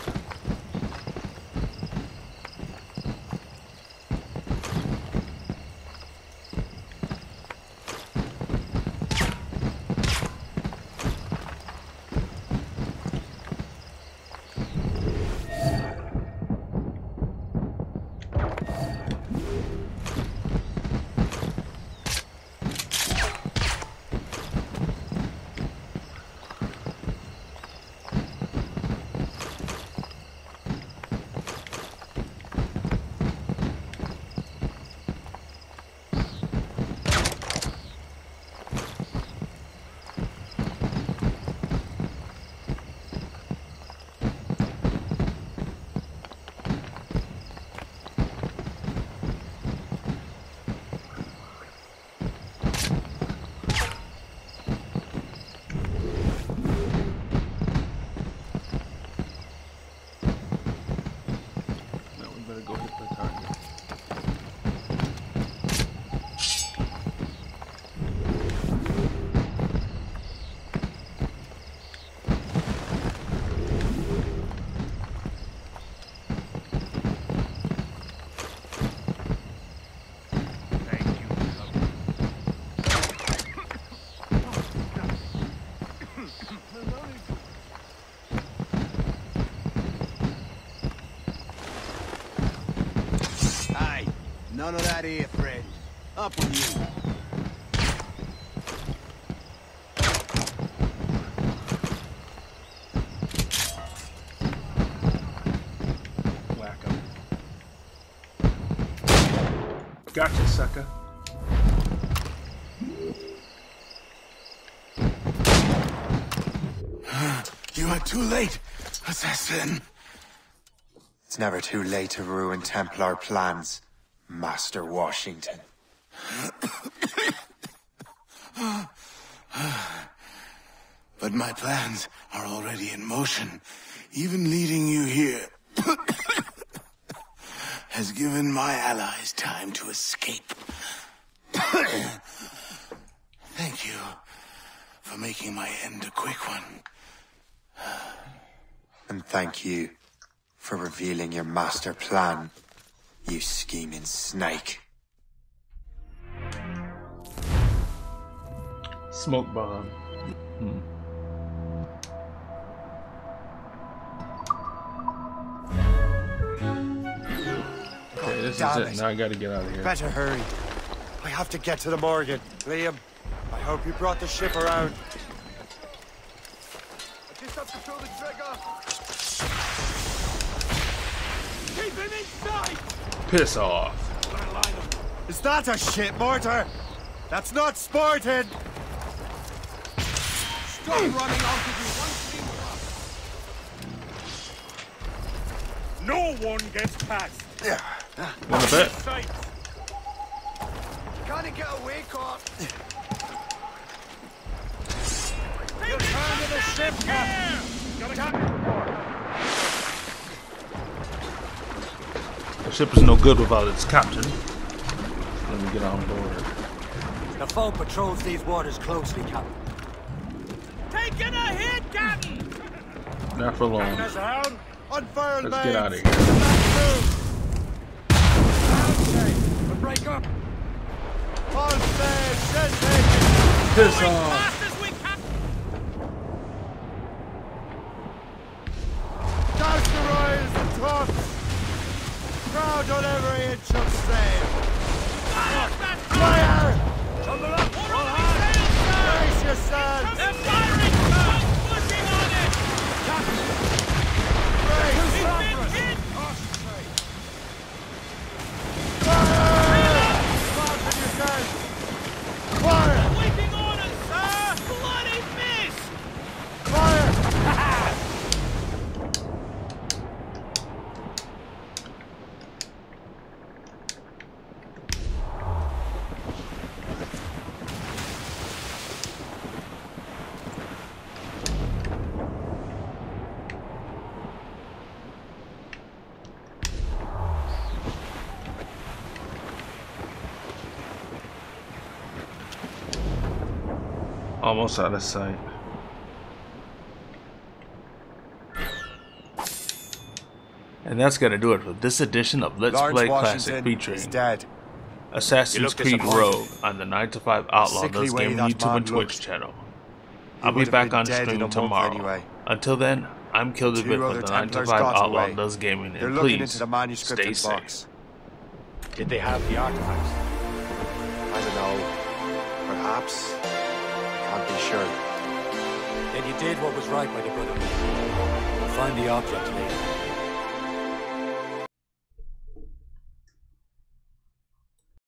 Now we better go hit the target. Aye, none of that here, friend. Up with you. Whack him. Gotcha, sucker. [SIGHS] You are too late, assassin. It's never too late to ruin Templar plans, Master Washington. [SIGHS] But my plans are already in motion. Even leading you here has given my allies time to escape. [COUGHS] Thank you for making my end a quick one. And thank you for revealing your master plan, you scheming snake. Smoke bomb. Hmm. This Damn is it. it. Now I gotta get out of here. Better hurry. I have to get to the Morrigan. Liam, I hope you brought the ship around. I just have to pull the trigger. Keep him inside! Piss off. Is that a ship mortar? That's not sporting. Stop hmm. running onto the one clean cross. No one gets past. Wanna bet? Sight. Gotta get away, caught. You're turning the ship, Captain. The ship is no good without its captain. Let me get on board. The foe patrols these waters closely, Captain. Taking a hit, Captain! Not for long. Unfurled Let's get out of here. Piss off. Almost out of sight. And that's gonna do it for this edition of Let's Lawrence Play Washington Classic featuring dead. Assassin's look Creed. Rogue on the 9 to 5 Outlaw sickly Does way Gaming YouTube and Twitch channel. I'll be back on dead stream tomorrow. anyway. Until then, I'm Kill the Two Bit for the 9 to 5 got Outlaw away. Does Gaming They're and looking please into the manuscript stay safe. box. Did they have the artifacts? I don't know. Perhaps. Sure. Then you did what was right by the Brotherhood. We'll find the object later.